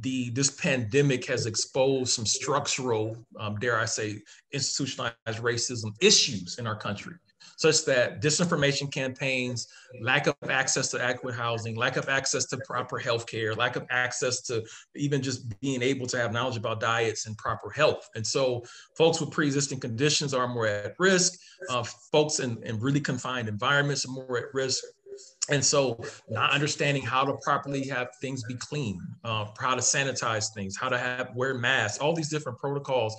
the this pandemic has exposed some structural, um, dare I say, institutionalized racism issues in our country such that disinformation campaigns, lack of access to adequate housing, lack of access to proper health care, lack of access to even just being able to have knowledge about diets and proper health. And so folks with pre-existing conditions are more at risk. Uh, folks in, in really confined environments are more at risk and so not understanding how to properly have things be clean uh, how to sanitize things how to have wear masks all these different protocols.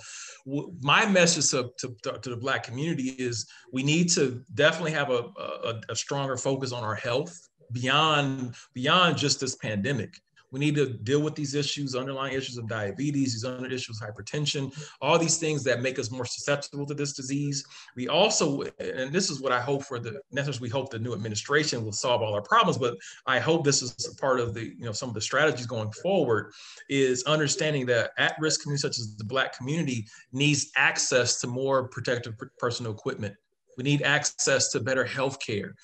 My message to, to, to, the black community is we need to definitely have a, a, a stronger focus on our health beyond beyond just this pandemic we need to deal with these issues, underlying issues of diabetes, these other issues, of hypertension, all these things that make us more susceptible to this disease. We also, and this is what I hope for the necessarily we hope the new administration will solve all our problems, but I hope this is part of the, you know, some of the strategies going forward is understanding that at-risk communities such as the Black community needs access to more protective personal equipment. We need access to better health care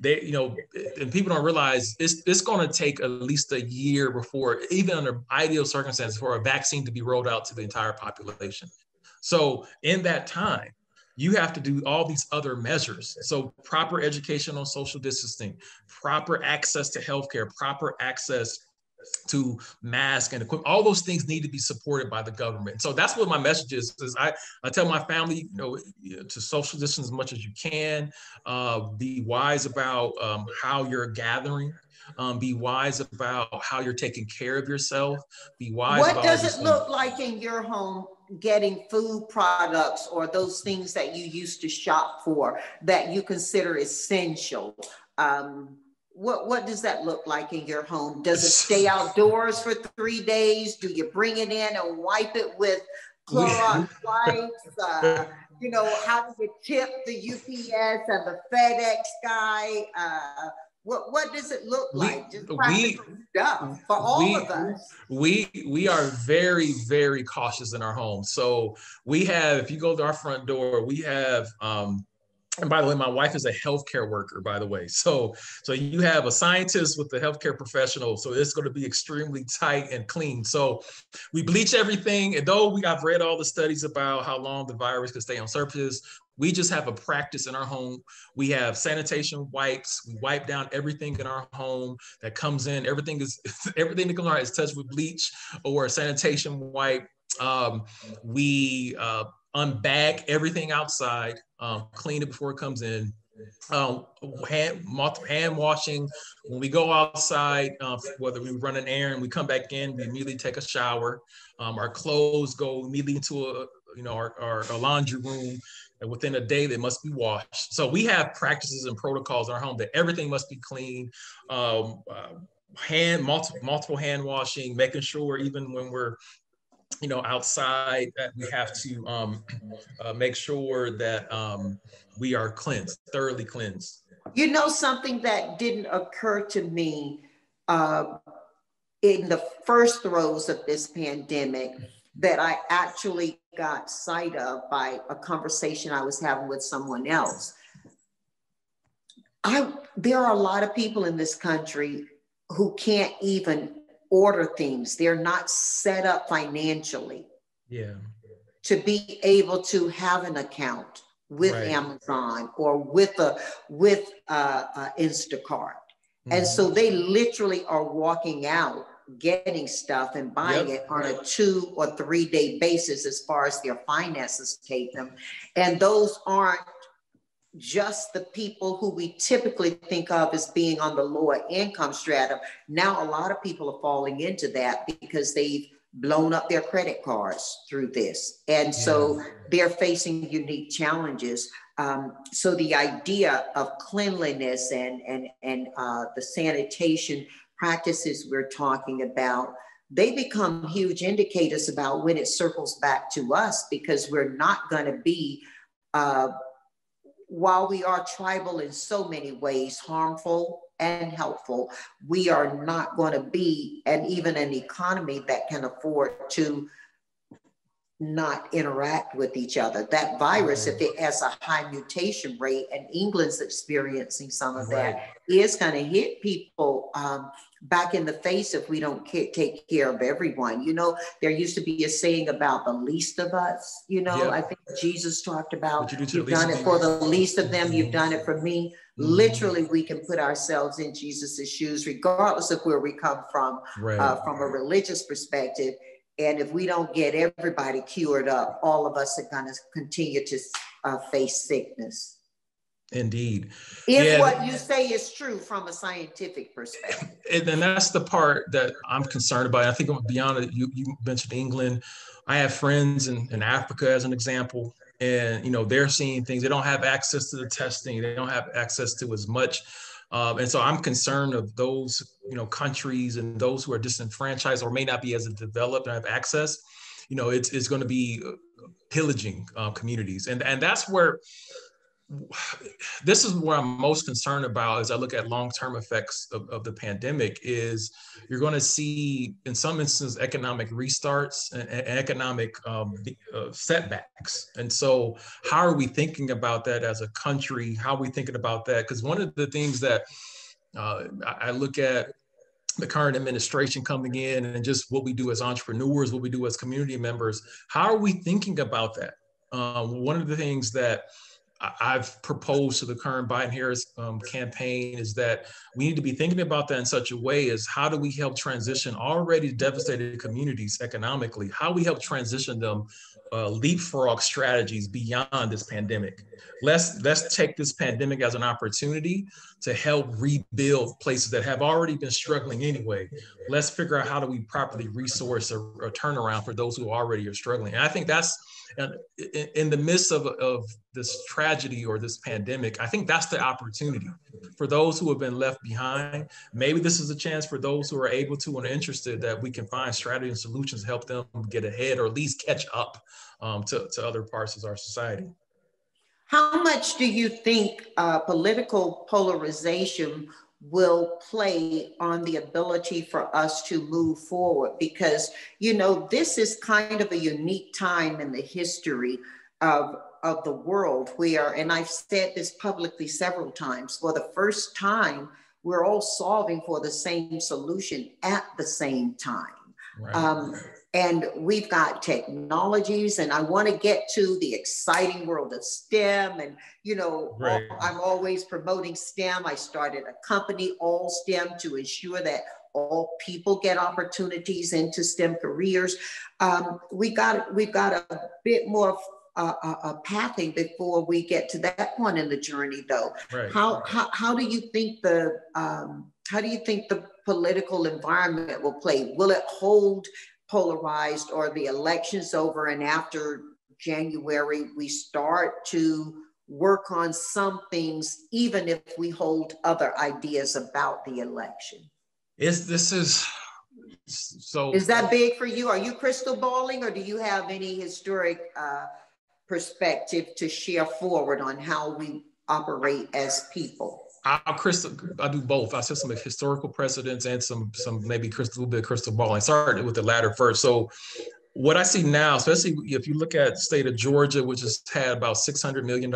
they you know and people don't realize it's it's going to take at least a year before even under ideal circumstances for a vaccine to be rolled out to the entire population. So in that time you have to do all these other measures. So proper education on social distancing proper access to healthcare proper access to mask and equipment. All those things need to be supported by the government. So that's what my message is. is I, I tell my family, you know, to social distance as much as you can. Uh, be wise about um, how you're gathering. Um, be wise about how you're taking care of yourself. Be wise. What does it look like in your home getting food products or those things that you used to shop for that you consider essential? Um, what what does that look like in your home? Does it stay outdoors for three days? Do you bring it in and wipe it with Clorox wipes? Uh, you know, how do you tip the UPS and the FedEx guy? Uh, what what does it look like? Just we stuff for all we, of us. We we are very very cautious in our home. So we have, if you go to our front door, we have um, and by the way, my wife is a healthcare worker, by the way. So, so you have a scientist with a healthcare professional. So it's going to be extremely tight and clean. So we bleach everything. And though we I've read all the studies about how long the virus can stay on surfaces, we just have a practice in our home. We have sanitation wipes. We wipe down everything in our home that comes in. Everything is everything that comes out is touched with bleach or a sanitation wipe. Um, we uh, unbag everything outside, um, clean it before it comes in. Um, hand, hand washing when we go outside, uh, whether we run an errand, we come back in, we immediately take a shower. Um, our clothes go immediately into a, you know, our, our, our, laundry room. And within a day, they must be washed. So we have practices and protocols in our home that everything must be clean. Um, uh, hand multiple multiple hand washing, making sure even when we're you know, outside that we have to um, uh, make sure that um, we are cleansed, thoroughly cleansed. You know, something that didn't occur to me uh, in the first throes of this pandemic that I actually got sight of by a conversation I was having with someone else. I there are a lot of people in this country who can't even order things. They're not set up financially. Yeah. To be able to have an account with right. Amazon or with a with uh, uh, Instacart, mm-hmm. and so they literally are walking out, getting stuff and buying yep. it on a two or three day basis as far as their finances take them, and those aren't just the people who we typically think of as being on the lower income stratum. Now, a lot of people are falling into that because they've blown up their credit cards through this. And so they're facing unique challenges. Um, so the idea of cleanliness and, and, and uh, the sanitation practices we're talking about, they become huge indicators about when it circles back to us because we're not going to be uh, while we are tribal in so many ways, harmful and helpful, we are not going to be, and even an economy that can afford to not interact with each other. That virus, if it has a high mutation rate, and England's experiencing some of right. that, is going to hit people um, back in the face if we don't take care of everyone. You know, there used to be a saying about the least of us. You know, yep. I think Jesus talked about you you've done it for the least of them, you've done it for me. Mm-hmm. Literally, we can put ourselves in Jesus's shoes, regardless of where we come from, right. uh, from a religious perspective. And if we don't get everybody cured up, all of us are going to continue to uh, face sickness. Indeed. If yeah. what you say is true from a scientific perspective. And then that's the part that I'm concerned about. I think beyond it, you, you mentioned England. I have friends in, in Africa as an example, and you know, they're seeing things. They don't have access to the testing, they don't have access to as much. Um, and so I'm concerned of those, you know, countries and those who are disenfranchised or may not be as developed and have access. You know, it's, it's going to be pillaging uh, communities, and and that's where this is what I'm most concerned about as I look at long-term effects of, of the pandemic is you're going to see in some instances economic restarts and, and economic um, uh, setbacks. And so how are we thinking about that as a country? How are we thinking about that? Because one of the things that uh, I look at the current administration coming in and just what we do as entrepreneurs, what we do as community members, how are we thinking about that? Um, one of the things that I've proposed to the current Biden Harris um, campaign is that we need to be thinking about that in such a way as how do we help transition already devastated communities economically? How we help transition them uh, leapfrog strategies beyond this pandemic. Let's let's take this pandemic as an opportunity to help rebuild places that have already been struggling anyway. Let's figure out how do we properly resource a, a turnaround for those who already are struggling. And I think that's and in the midst of, of this tragedy or this pandemic, I think that's the opportunity for those who have been left behind. Maybe this is a chance for those who are able to and interested that we can find strategy and solutions to help them get ahead or at least catch up um, to, to other parts of our society. How much do you think uh, political polarization will play on the ability for us to move forward? Because, you know, this is kind of a unique time in the history of, of the world where, and I've said this publicly several times, for the first time, we're all solving for the same solution at the same time. Right. Um, and we've got technologies and i want to get to the exciting world of stem and you know right. i'm always promoting stem i started a company all stem to ensure that all people get opportunities into stem careers um, we got we've got a bit more uh, uh, pathing before we get to that point in the journey though right. how, how how do you think the um, how do you think the political environment will play will it hold polarized or the election's over and after January, we start to work on some things, even if we hold other ideas about the election. Is this is so? Is that big for you? Are you crystal balling, or do you have any historic uh, perspective to share forward on how we operate as people? I crystal I do both. I said some historical precedents and some some maybe crystal, a little bit crystal ball. Started with the latter first. So what I see now, especially if you look at state of Georgia, which has had about $600 million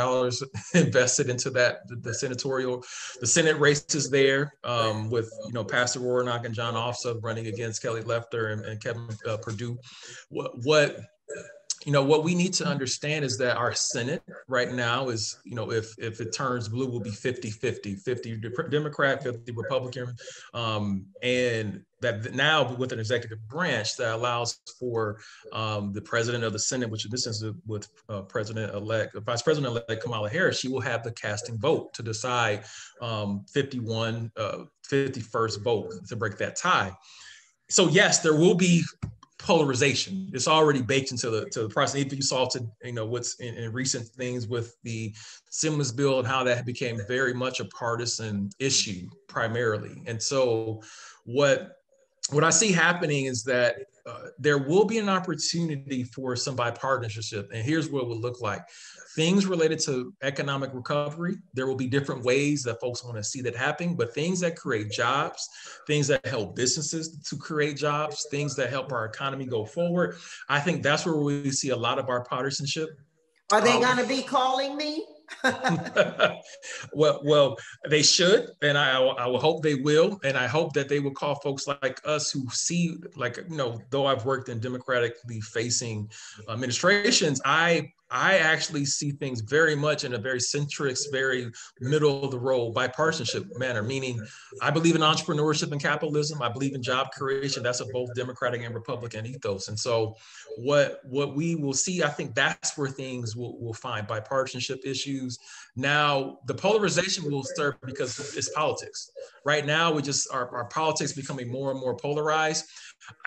invested into that, the, the senatorial, the Senate races there um, with, you know, Pastor Warnock and Jon Ossoff running against Kelly Loeffler and, and Kevin uh, Perdue. What, what you know what we need to understand is that our senate right now is you know if if it turns blue will be 50 50 50 democrat 50 republican. Um, and that now with an executive branch that allows for um, the president of the senate which in this instance with uh, president-elect vice president-elect kamala harris she will have the casting vote to decide um, 51 uh, 51st vote to break that tie. So yes there will be polarization. It's already baked into the to the process. If you saw to you know what's in, in, recent things with the stimulus bill and how that became very much a partisan issue primarily. And so what what I see happening is that uh, there will be an opportunity for some bipartisanship. And here's what it would look like things related to economic recovery, there will be different ways that folks want to see that happening, but things that create jobs, things that help businesses to create jobs, things that help our economy go forward, I think that's where we see a lot of our partisanship. Are they um, going to be calling me? well, well, they should, and I, I will hope they will, and I hope that they will call folks like us who see, like you know, though I've worked in democratically facing administrations, I I actually see things very much in a very centrist, very middle of the road, bipartisanship manner, meaning I believe in entrepreneurship and capitalism. I believe in job creation. That's a both Democratic and Republican ethos. And so what what we will see, I think that's where things will, will find bipartisanship issues. Now, the polarization will start because it's politics. Right now, we just our, our politics becoming more and more polarized.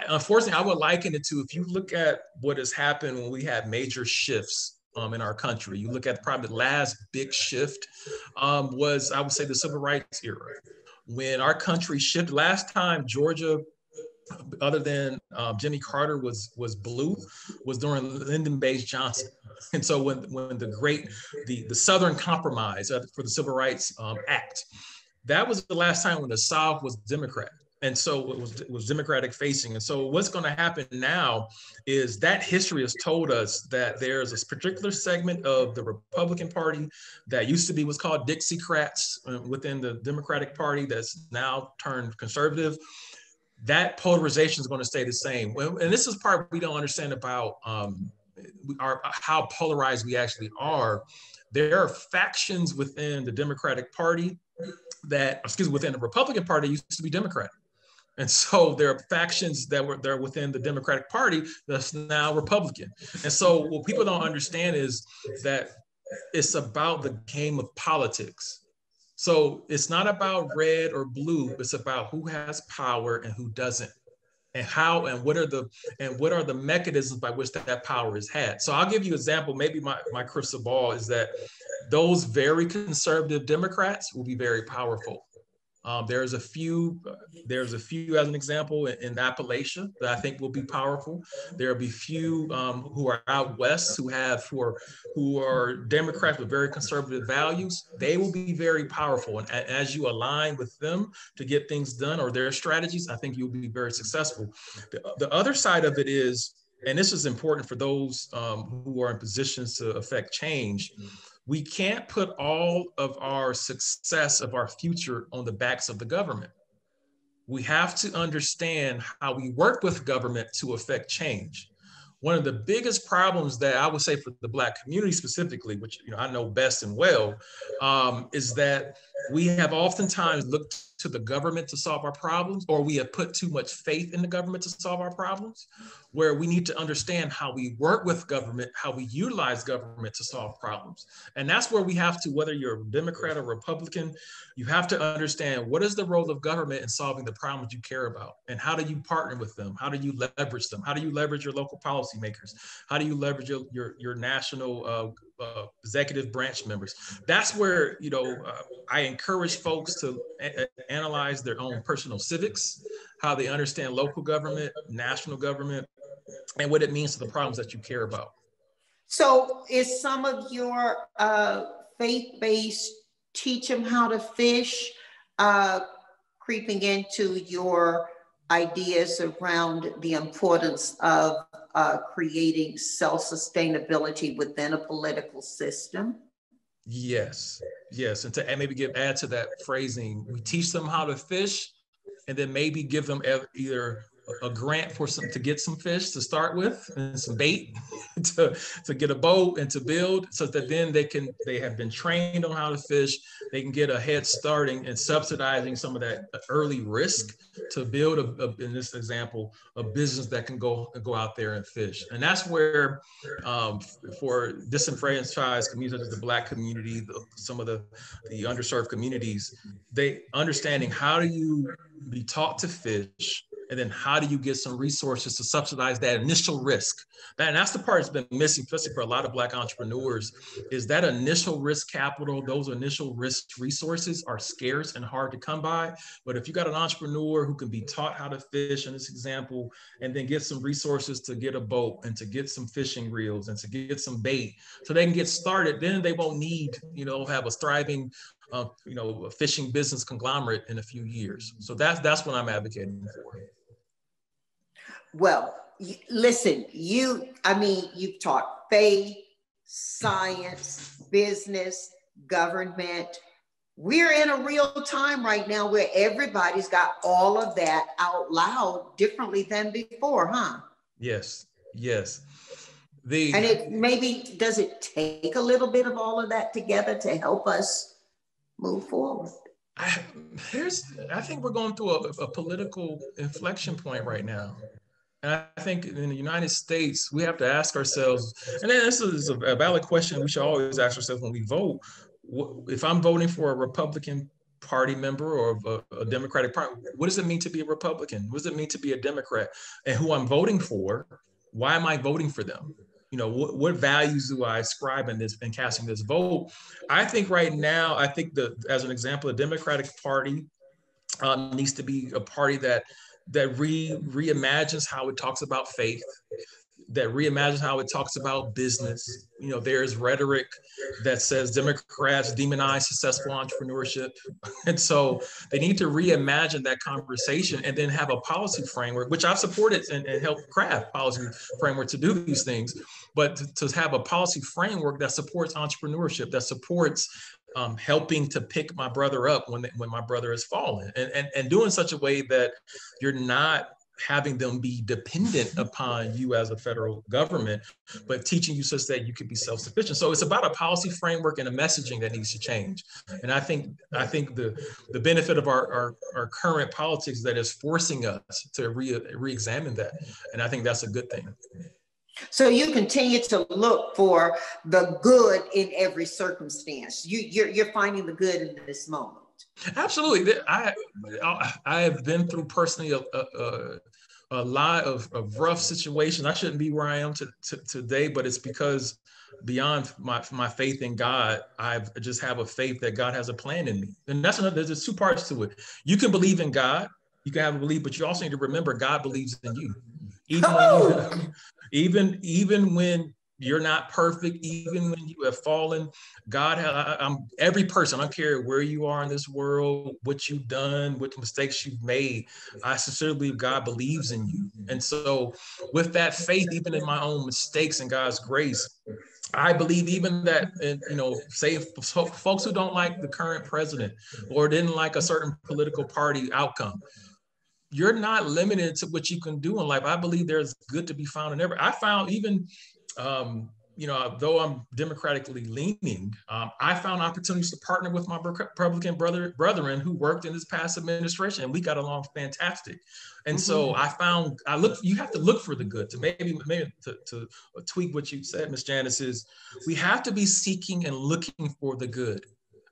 Unfortunately, I would liken it to if you look at what has happened when we had major shifts um, in our country. You look at probably the last big shift um, was, I would say, the civil rights era. When our country shifted, last time Georgia, other than um, Jimmy Carter was was blue, was during Lyndon Baines Johnson. And so when, when the great, the, the Southern Compromise for the Civil Rights um, Act, that was the last time when the South was Democrat and so it was, it was democratic facing. And so what's going to happen now is that history has told us that there's a particular segment of the republican party that used to be what's called dixiecrats uh, within the democratic party that's now turned conservative. That polarization is going to stay the same. And this is part we don't understand about um, our, how polarized we actually are. There are factions within the democratic party that excuse me within the republican party used to be democratic and so there are factions that were there within the Democratic Party that's now Republican. And so what people don't understand is that it's about the game of politics. So it's not about red or blue, it's about who has power and who doesn't. And how and what are the and what are the mechanisms by which that, that power is had. So I'll give you an example. Maybe my, my crystal ball is that those very conservative Democrats will be very powerful Um, there's a few, there's a few as an example in, in, Appalachia that I think will be powerful. There will be few um, who are out west who have who are who are Democrats with very conservative values. They will be very powerful, and as you align with them to get things done or their strategies, I think you'll be very successful. The, the other side of it is, and this is important for those um, who are in positions to affect change we can't put all of our success of our future on the backs of the government. We have to understand how we work with government to affect change. One of the biggest problems that I would say for the Black community specifically, which you know I know best and well, um, is that we have oftentimes looked to the government to solve our problems, or we have put too much faith in the government to solve our problems, where we need to understand how we work with government, how we utilize government to solve problems. And that's where we have to, whether you're a Democrat or Republican, you have to understand what is the role of government in solving the problems you care about, and how do you partner with them? How do you leverage them? How do you leverage your local policymakers? How do you leverage your, your, your national uh, uh, executive branch members. That's where you know uh, I encourage folks to a- analyze their own personal civics, how they understand local government, national government, and what it means to the problems that you care about. So, is some of your uh, faith-based teach them how to fish uh, creeping into your ideas around the importance of uh, creating self sustainability within a political system? Yes, yes. And to maybe give add to that phrasing, we teach them how to fish and then maybe give them either a grant for some to get some fish to start with and some bait to, to get a boat and to build so that then they can they have been trained on how to fish. They can get a head starting and subsidizing some of that early risk to build a, a, in this example a business that can go go out there and fish. And that's where um, for disenfranchised communities such as the black community the, some of the the underserved communities they understanding how do you be taught to fish and then how do you get some resources to subsidize that initial risk and that's the part that's been missing especially for a lot of black entrepreneurs is that initial risk capital those initial risk resources are scarce and hard to come by but if you got an entrepreneur who can be taught how to fish in this example and then get some resources to get a boat and to get some fishing reels and to get some bait so they can get started then they won't need you know have a thriving uh, you know, a fishing business conglomerate in a few years. So that's that's what I'm advocating for. Well, listen, you, I mean, you've taught faith, science, business, government. We're in a real time right now where everybody's got all of that out loud differently than before, huh? Yes, yes. The, and it maybe does it take a little bit of all of that together to help us move forward? I, here's, I think we're going through a, a political inflection point right now. And I think in the United States, we have to ask ourselves, and this is a valid question we should always ask ourselves when we vote. If I'm voting for a Republican Party member or a, a Democratic Party, what does it mean to be a Republican? What does it mean to be a Democrat? And who I'm voting for, why am I voting for them? You know, what, what values do I ascribe in this in casting this vote? I think right now, I think that as an example, the Democratic Party um, needs to be a party that that re reimagines how it talks about faith, that reimagines how it talks about business. You know, there's rhetoric that says Democrats demonize successful entrepreneurship. And so they need to reimagine that conversation and then have a policy framework, which I've supported and, and helped craft policy framework to do these things. But to, to have a policy framework that supports entrepreneurship, that supports um, helping to pick my brother up when when my brother has fallen, and, and and doing such a way that you're not having them be dependent upon you as a federal government, but teaching you such that you could be self-sufficient. So it's about a policy framework and a messaging that needs to change. And I think I think the the benefit of our our, our current politics that is forcing us to re re-examine that, and I think that's a good thing. So you continue to look for the good in every circumstance. You, you're, you're finding the good in this moment. Absolutely. I, I have been through personally a, a, a lot of, of rough situations. I shouldn't be where I am to, to, today, but it's because beyond my, my faith in God, I just have a faith that God has a plan in me. And that's another, there's two parts to it. You can believe in God, you can have a belief, but you also need to remember God believes in you. Even, oh! when, even, even when you're not perfect, even when you have fallen. God, I, I'm every person. I don't care where you are in this world, what you've done, what mistakes you've made. I sincerely believe God believes in you. And so, with that faith, even in my own mistakes and God's grace, I believe even that, you know, say folks who don't like the current president or didn't like a certain political party outcome, you're not limited to what you can do in life. I believe there's good to be found in every. I found even um, you know, though I'm democratically leaning, um, I found opportunities to partner with my Republican brother brethren who worked in this past administration, and we got along fantastic. And mm-hmm. so I found I look. You have to look for the good to maybe maybe to, to tweak what you said, Miss Janice. Is we have to be seeking and looking for the good.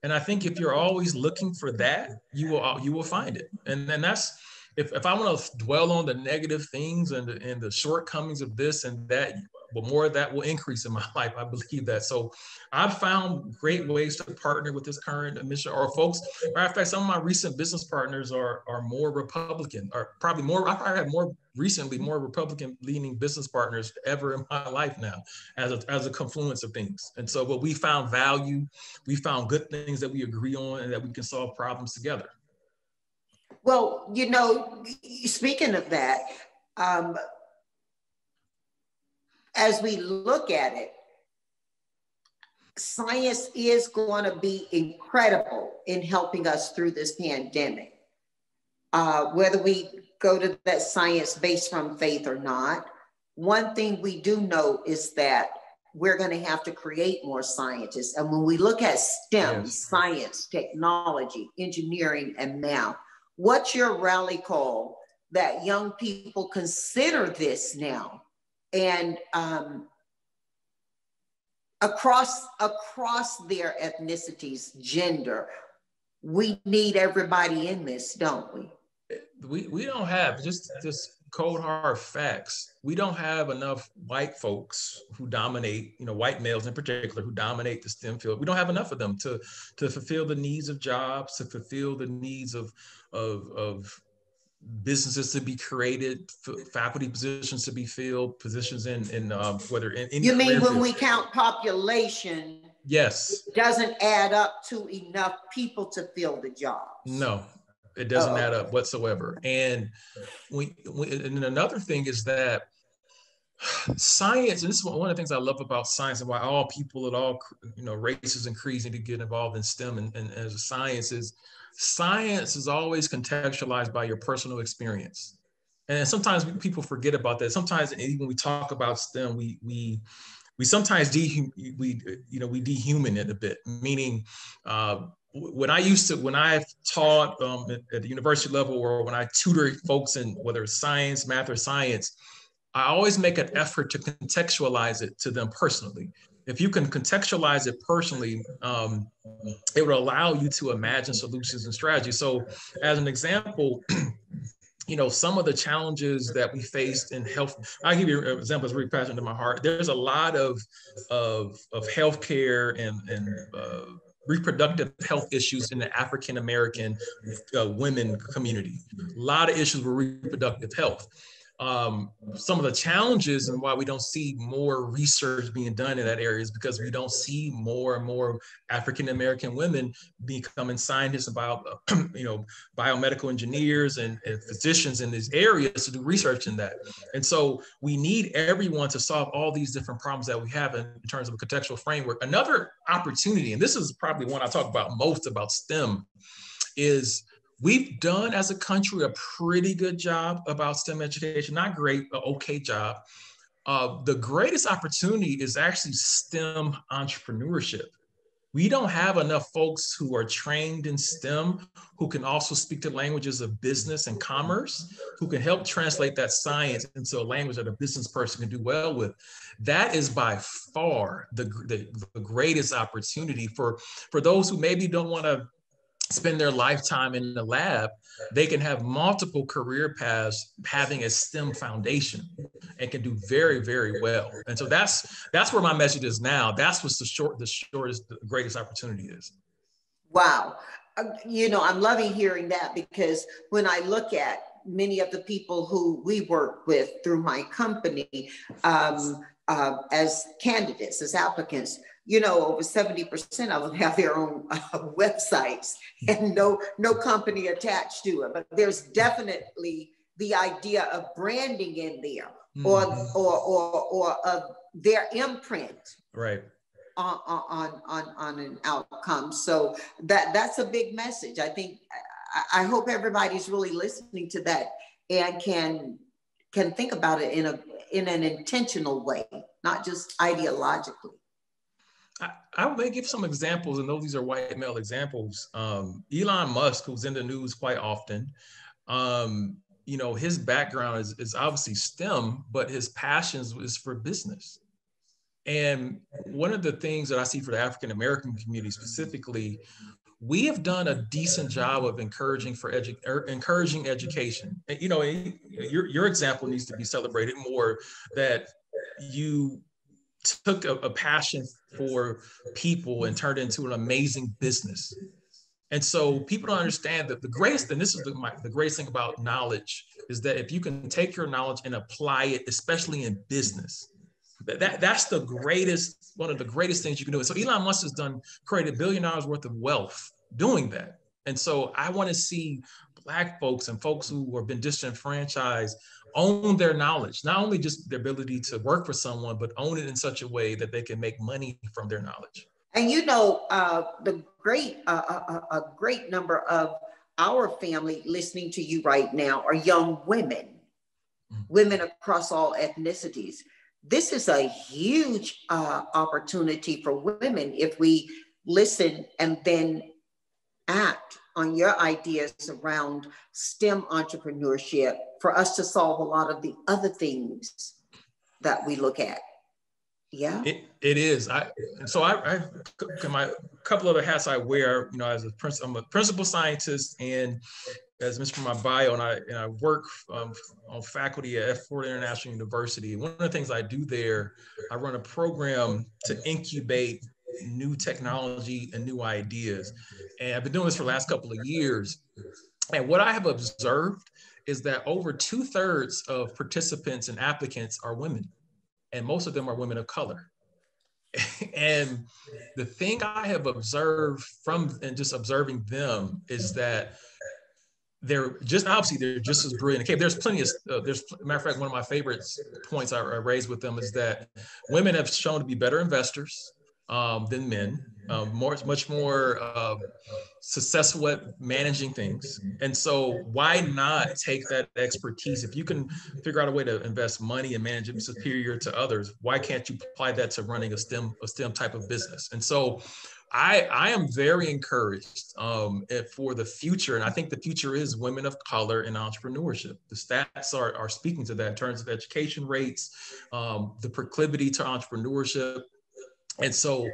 And I think if you're always looking for that, you will you will find it. And then that's if, if I want to dwell on the negative things and the, and the shortcomings of this and that, but more of that will increase in my life. I believe that. So I've found great ways to partner with this current mission or folks. Matter of fact, some of my recent business partners are, are more Republican, or probably more, I probably have more recently, more Republican leaning business partners ever in my life now as a, as a confluence of things. And so what we found value, we found good things that we agree on and that we can solve problems together. Well, you know, speaking of that, um, as we look at it, science is going to be incredible in helping us through this pandemic. Uh, whether we go to that science based from faith or not, one thing we do know is that we're going to have to create more scientists. And when we look at STEM, yes. science, technology, engineering, and math, what's your rally call that young people consider this now and um, across across their ethnicities, gender. We need everybody in this, don't we? We we don't have just just cold hard facts. We don't have enough white folks who dominate, you know, white males in particular who dominate the STEM field. We don't have enough of them to to fulfill the needs of jobs, to fulfill the needs of of of businesses to be created, faculty positions to be filled, positions in in um, whether in, in you mean when field. we count population? Yes, doesn't add up to enough people to fill the jobs. No, it doesn't add up whatsoever. And we, we and another thing is that science, and this is one of the things I love about science and why all people at all you know races and creeds need to get involved in STEM and, and as a science is science is always contextualized by your personal experience. And sometimes people forget about that. Sometimes even when we talk about STEM, we we we sometimes de we you know we dehuman it a bit. Meaning, uh, when I used to when I taught um, at, at the university level or when I tutor folks in whether it's science, math, or science, I always make an effort to contextualize it to them personally if you can contextualize it personally, um, it would allow you to imagine solutions and strategies. So, as an example, you know, some of the challenges that we faced in health, I'll give you an example that's really passionate to my heart. There's a lot of of, of healthcare and, and uh, reproductive health issues in the African American uh, women community. A lot of issues with reproductive health um, some of the challenges and why we don't see more research being done in that area is because we don't see more and more African American women becoming scientists about, you know, biomedical engineers and, and, physicians in these areas to do research in that. And so we need everyone to solve all these different problems that we have in, in terms of a contextual framework. Another opportunity, and this is probably one I talk about most about STEM, is We've done as a country a pretty good job about STEM education, not great, but okay job. Uh, the greatest opportunity is actually STEM entrepreneurship. We don't have enough folks who are trained in STEM who can also speak the languages of business and commerce, who can help translate that science into a language that a business person can do well with. That is by far the, the, the greatest opportunity for, for those who maybe don't want to spend their lifetime in the lab, they can have multiple career paths having a STEM foundation and can do very, very well. And so that's that's where my message is now. That's what's the short, the shortest, the greatest opportunity is. Wow. Uh, you know, I'm loving hearing that because when I look at many of the people who we work with through my company um, uh, as candidates, as applicants, you know, over 70% of them have their own uh, websites and no, no company attached to it. But there's definitely the idea of branding in there mm-hmm. or, or, or, or of their imprint. Right. On, on, on, on an outcome. So that, that's a big message. I think, I, I hope everybody's really listening to that and can, can think about it in a, in an intentional way, not just ideologically. I, I may give some examples, and those these are white male examples. Um, Elon Musk, who's in the news quite often, um, you know, his background is, is obviously STEM, but his passions is for business. And one of the things that I see for the African American community specifically, we have done a decent job of encouraging for edu- er, encouraging education. And, you know, your your example needs to be celebrated more. That you took a, a passion for people and turned it into an amazing business. And so people don't understand that the greatest, and this is the, my, the greatest thing about knowledge, is that if you can take your knowledge and apply it, especially in business, that, that that's the greatest, one of the greatest things you can do. So Elon Musk has done created billion dollars worth of wealth doing that. And so I want to see black folks and folks who have been disenfranchised own their knowledge, not only just their ability to work for someone, but own it in such a way that they can make money from their knowledge. And you know, uh, the great, uh, a, uh, uh, a great number of our family listening to you right now are young women, mm-hmm. women across all ethnicities. This is a huge uh, opportunity for women if we listen and then act on your ideas around STEM entrepreneurship for us to solve a lot of the other things that we look at. Yeah, it, it is. I so I, I my couple other hats I wear. You know, as a principal, I'm a principal scientist, and as mentioned from my bio, and I and I work um, on faculty at Florida International University. One of the things I do there, I run a program to incubate new technology and new ideas. And I've been doing this for the last couple of years. And what I have observed is that over two thirds of participants and applicants are women, and most of them are women of color. and the thing I have observed from and just observing them is that they're just obviously they're just as brilliant. Okay, there's plenty of uh, there's matter of fact one of my favorite points I, I raised with them is that women have shown to be better investors um, than men, um, more, much more uh, successful at managing things. And so, why not take that expertise? If you can figure out a way to invest money and manage it superior to others, why can't you apply that to running a STEM a STEM type of business? And so, I, I am very encouraged um, for the future. And I think the future is women of color in entrepreneurship. The stats are, are speaking to that in terms of education rates, um, the proclivity to entrepreneurship, and so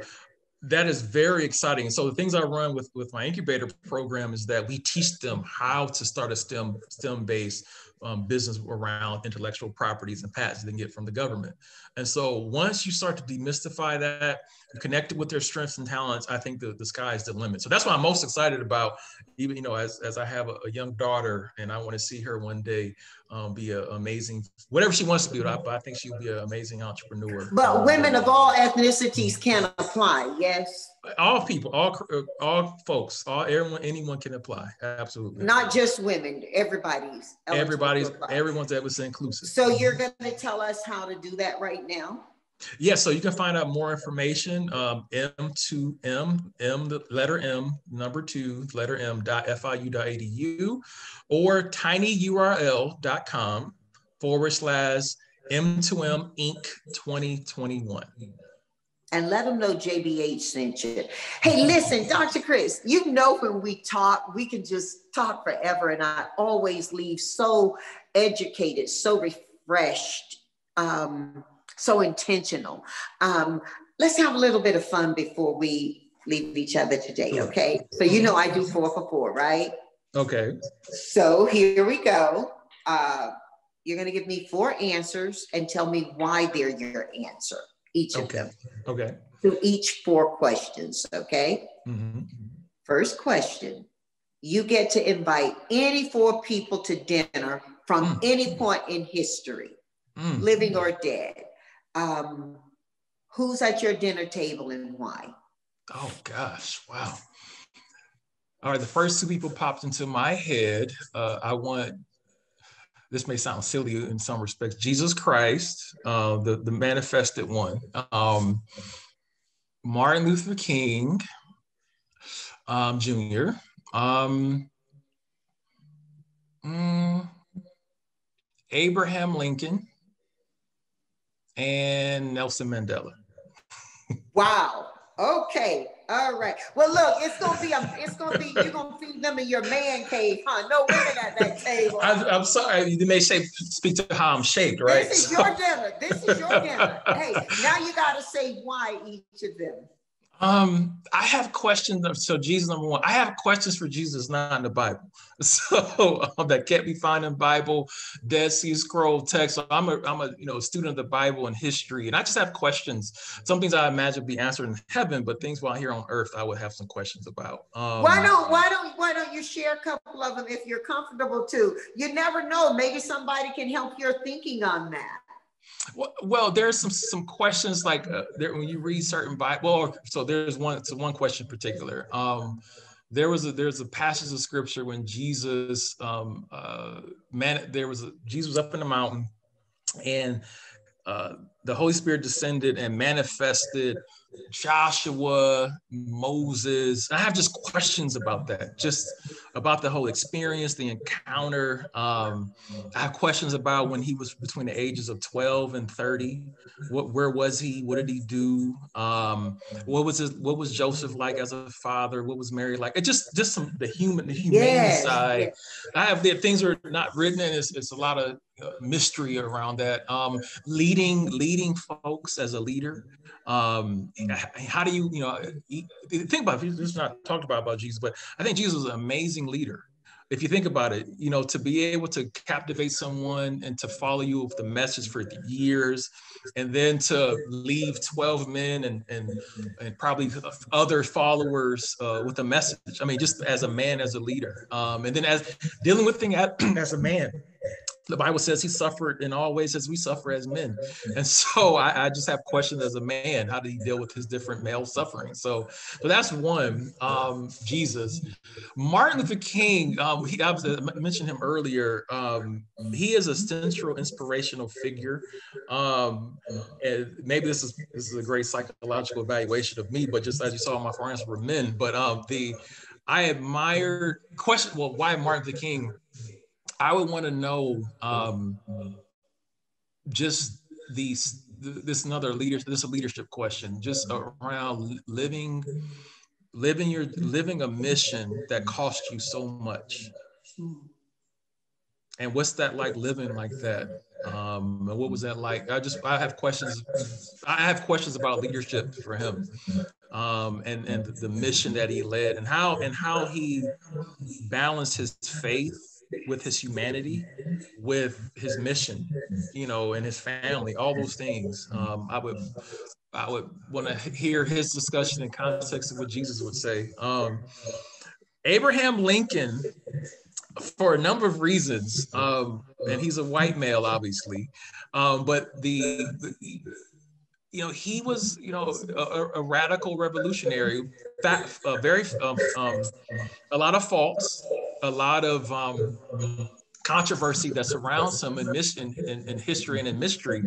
that is very exciting. And so the things I run with with my incubator program is that we teach them how to start a STEM STEM based um, business around intellectual properties and patents they can get from the government. And so once you start to demystify that, connect it with their strengths and talents, I think the, the sky is the limit. So that's what I'm most excited about. Even, you know, as, as I have a, a young daughter and I want to see her one day um, be an amazing, whatever she wants to be, but I, think she'll be an amazing entrepreneur. But women of all ethnicities can apply, yes? all people, all all folks, all everyone, anyone can apply. Absolutely. Not just women. Everybody's. Everybody's. Everyone's ever inclusive. So you're going to tell us how to do that right now. Yeah, so you can find out more information. Um, M2M, M the letter M, number two, letter M dot FIU.edu or tinyurl.com forward slash M2M Inc. 2021 and let them know JBH sent you. Hey, listen, Dr. Chris, you know when we talk, we can just talk forever, and I always leave so educated, so refreshed, um, so intentional. Um, let's have a little bit of fun before we leave each other today. Okay. So you know I do four for four, right? Okay. So here we go. Uh, you're going to give me four answers and tell me why they're your answer, each of Okay. them, Okay. to each four questions. Okay. hmm First question You get to invite any four people to dinner from Mm. any point in history, Mm. living or dead. Um, who's at your dinner table and why? Oh gosh, wow. All right, the first two people popped into my head. Uh, I want. This may sound silly in some respects. Jesus Christ, uh, the the manifested one. Um, Martin Luther King, um, Jr. Um, mm, Abraham Lincoln, and Nelson Mandela. Wow. Okay. All right. Well, look, it's gonna be a, it's gonna be you're gonna feed them in your man cave, huh? No women at that table. I, I'm sorry, you may say speak to how I'm shaped, right? This is your dinner. This is your dinner. Hey, now you gotta say why each of them. Um, I have questions. of- So Jesus, number one, I have questions for Jesus, not in the Bible. So um, that can't be found in Bible, Dead Sea Scroll text. So I'm a, I'm a, you know, student of the Bible and history, and I just have questions. Some things I imagine be answered in heaven, but things while here on earth, I would have some questions about. Um, Why don't why don't why don't you share a couple of them if you're comfortable to? You never know. Maybe somebody can help your thinking on that. Well, there's some some questions like uh, there when you read certain Bible. Well, so there's one. So one question in particular. Um, there was a there's a passage of scripture when Jesus um, uh, man there was a Jesus was up in the mountain, and uh, the Holy Spirit descended and manifested Joshua, Moses. I have just questions about that, just about the whole experience, the encounter. Um, I have questions about when he was between the ages of 12 and 30. What, where was he? What did he do? Um, what was his, what was Joseph like as a father? What was Mary like? It just, just some the human, the humane Yes, side. I have the things are not written, and it's, it's a lot of uh, mystery around that. Um, leading, leading folks as a leader. Um, how do you, you know, think about. This is not talked about about Jesus, but I think Jesus was an amazing leader. If you think about it, you know, to be able to captivate someone and to follow you with the message for years, and then to leave 12 men and and, and probably other followers uh, with a message. I mean, just as a man, as a leader, um, and then as dealing with things as, as a man. The Bible says he suffered in all ways as we suffer as men. And so I, I just have questions as a man. How did he deal with his different male suffering? So, so that's one. Um, Jesus. Martin Luther King, um, he, I, I mentioned him earlier. Um, he is a central inspirational figure. Um, and maybe this is this is a great psychological evaluation of me, but just as you saw, my friends were men. But um, the I admire question. Well, why Martin Luther King? I would want to know um, just these this another leadership this is a leadership question just around living living your living a mission that cost you so much. And what's that like living like that? Um and what was that like? I just i have questions i have questions about leadership for him um and and the mission that he led and how and how he balanced his faith with his humanity, with his mission, you know, and his family, all those things. Um, I would, I would want to hear his discussion in context of what Jesus would say. Um, Abraham Lincoln, for a number of reasons, um, and he's a white male, obviously, um, but the, the you know, he was, you know, a, a radical revolutionary, uh, very, um, um, a lot of faults, a lot of um, controversy that surrounds him in, mission, in, in history and in mystery.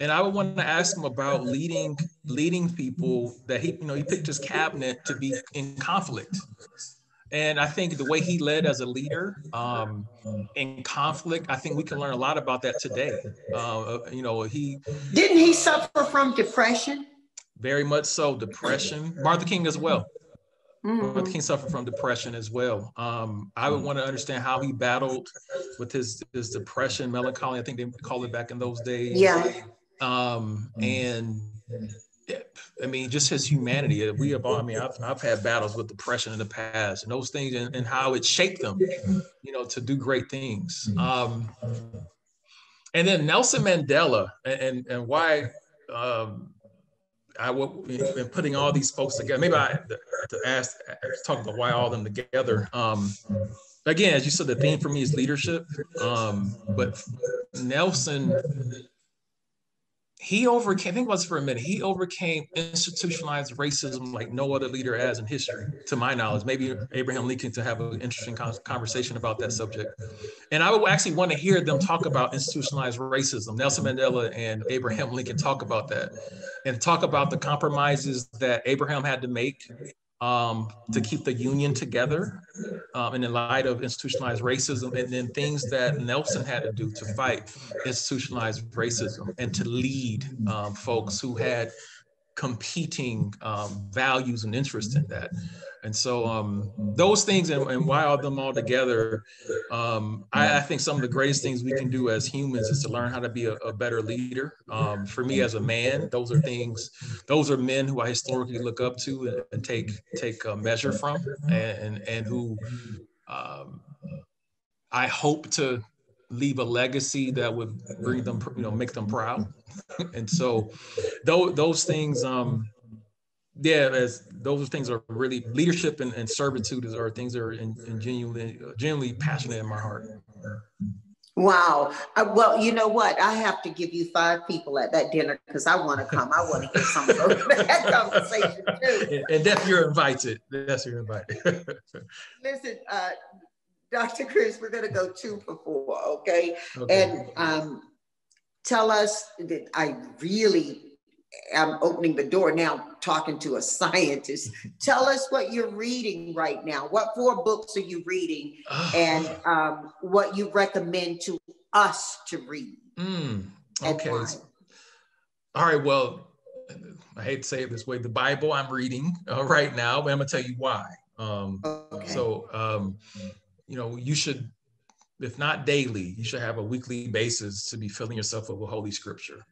And I would want to ask him about leading, leading people that he, you know, he picked his cabinet to be in conflict. And I think the way he led as a leader um, in conflict, I think we can learn a lot about that today. Uh, you know, he didn't he suffer from depression? Very much so, depression. Martin King as well. Mm-hmm. Martin King suffered from depression as well. Um, I would want to understand how he battled with his his depression, melancholy. I think they called it back in those days. Yeah. Um, and I mean, just his humanity. We have, I mean, I've, I've had battles with depression in the past and those things and, and how it shaped them, you know, to do great things. Um, and then Nelson Mandela and, and why um, I been putting all these folks together. Maybe I to ask, talk about why all them together. Um, again, as you said, the theme for me is leadership. Um, but Nelson he overcame, I think about this for a minute, he overcame institutionalized racism like no other leader has in history, to my knowledge. Maybe Abraham Lincoln to have an interesting conversation about that subject. And I would actually want to hear them talk about institutionalized racism. Nelson Mandela and Abraham Lincoln talk about that and talk about the compromises that Abraham had to make um, to keep the union together um, and in light of institutionalized racism and then things that Nelson had to do to fight institutionalized racism and to lead um, folks who had competing um, values and interests in that. And so um, those things and, and why all them all together, um, I, I, think some of the greatest things we can do as humans is to learn how to be a, a better leader. Um, for me as a man, those are things, those are men who I historically look up to and, and take take a measure from, and and who um, I hope to leave a legacy that would bring them, you know, make them proud. and so, those those things, um, yeah, as those things are really leadership and, and servitude is are things that are in, in genuinely genuinely passionate in my heart. Wow. Uh, well, you know what? I have to give you five people at that dinner because I want to come. I want to get some of that conversation too. And, and you're invited. That's you're invited. Listen, uh, Dr. Chris, we're going to go two for four, okay? okay. And um, tell us that I really am opening the door now, talking to a scientist. tell us what you're reading right now. What four books are you reading, and um, what you recommend to us to read? Mm, okay. All right. Well, I hate to say it this way. The Bible I'm reading uh, right now, but I'm gonna tell you why. Um, okay. So. Um, you know, you should, if not daily, you should have a weekly basis to be filling yourself up with Holy Scripture.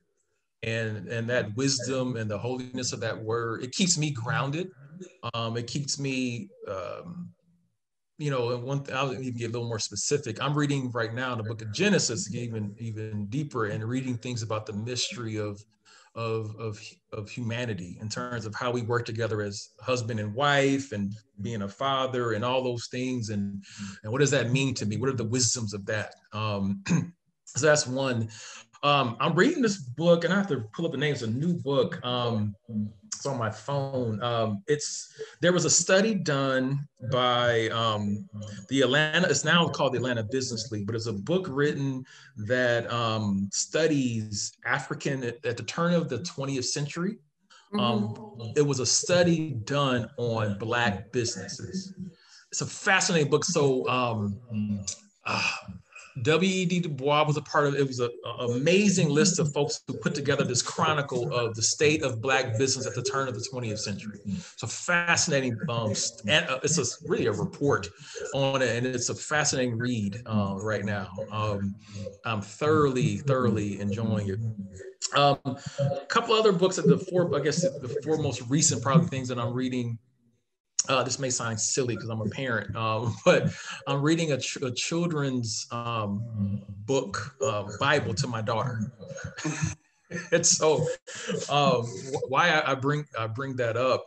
And, and that wisdom and the holiness of that word, it keeps me grounded. Um, it keeps me, um, you know, and one I'll even get a little more specific. I'm reading right now the book of Genesis, even even deeper, and reading things about the mystery of of, of, of humanity in terms of how we work together as husband and wife and being a father and all those things. And, and what does that mean to me? What are the wisdoms of that? Um, so that's one. Um, I'm reading this book and I have to pull up the name. It's a new book. Um, it's on my phone. Um, it's there was a study done by um, the Atlanta. It's now called the Atlanta Business League, but it's a book written that um, studies African at, at, the turn of the 20th century. Um, mm-hmm. It was a study done on Black businesses. It's a fascinating book. So. Um, uh, W.E.B. Du Bois was a part of it. was an amazing list of folks who put together this chronicle of the state of Black business at the turn of the 20th century. It's a fascinating, um, and uh, it's a, really a report on it, and it's a fascinating read uh, right now. Um, I'm thoroughly, thoroughly enjoying it. Um, a couple other books at the four, I guess the four most recent probably things that I'm reading uh, this may sound silly because I'm a parent, um, but I'm reading a, ch- a children's um, book, uh, Bible to my daughter. and so, um, why I, bring I bring that up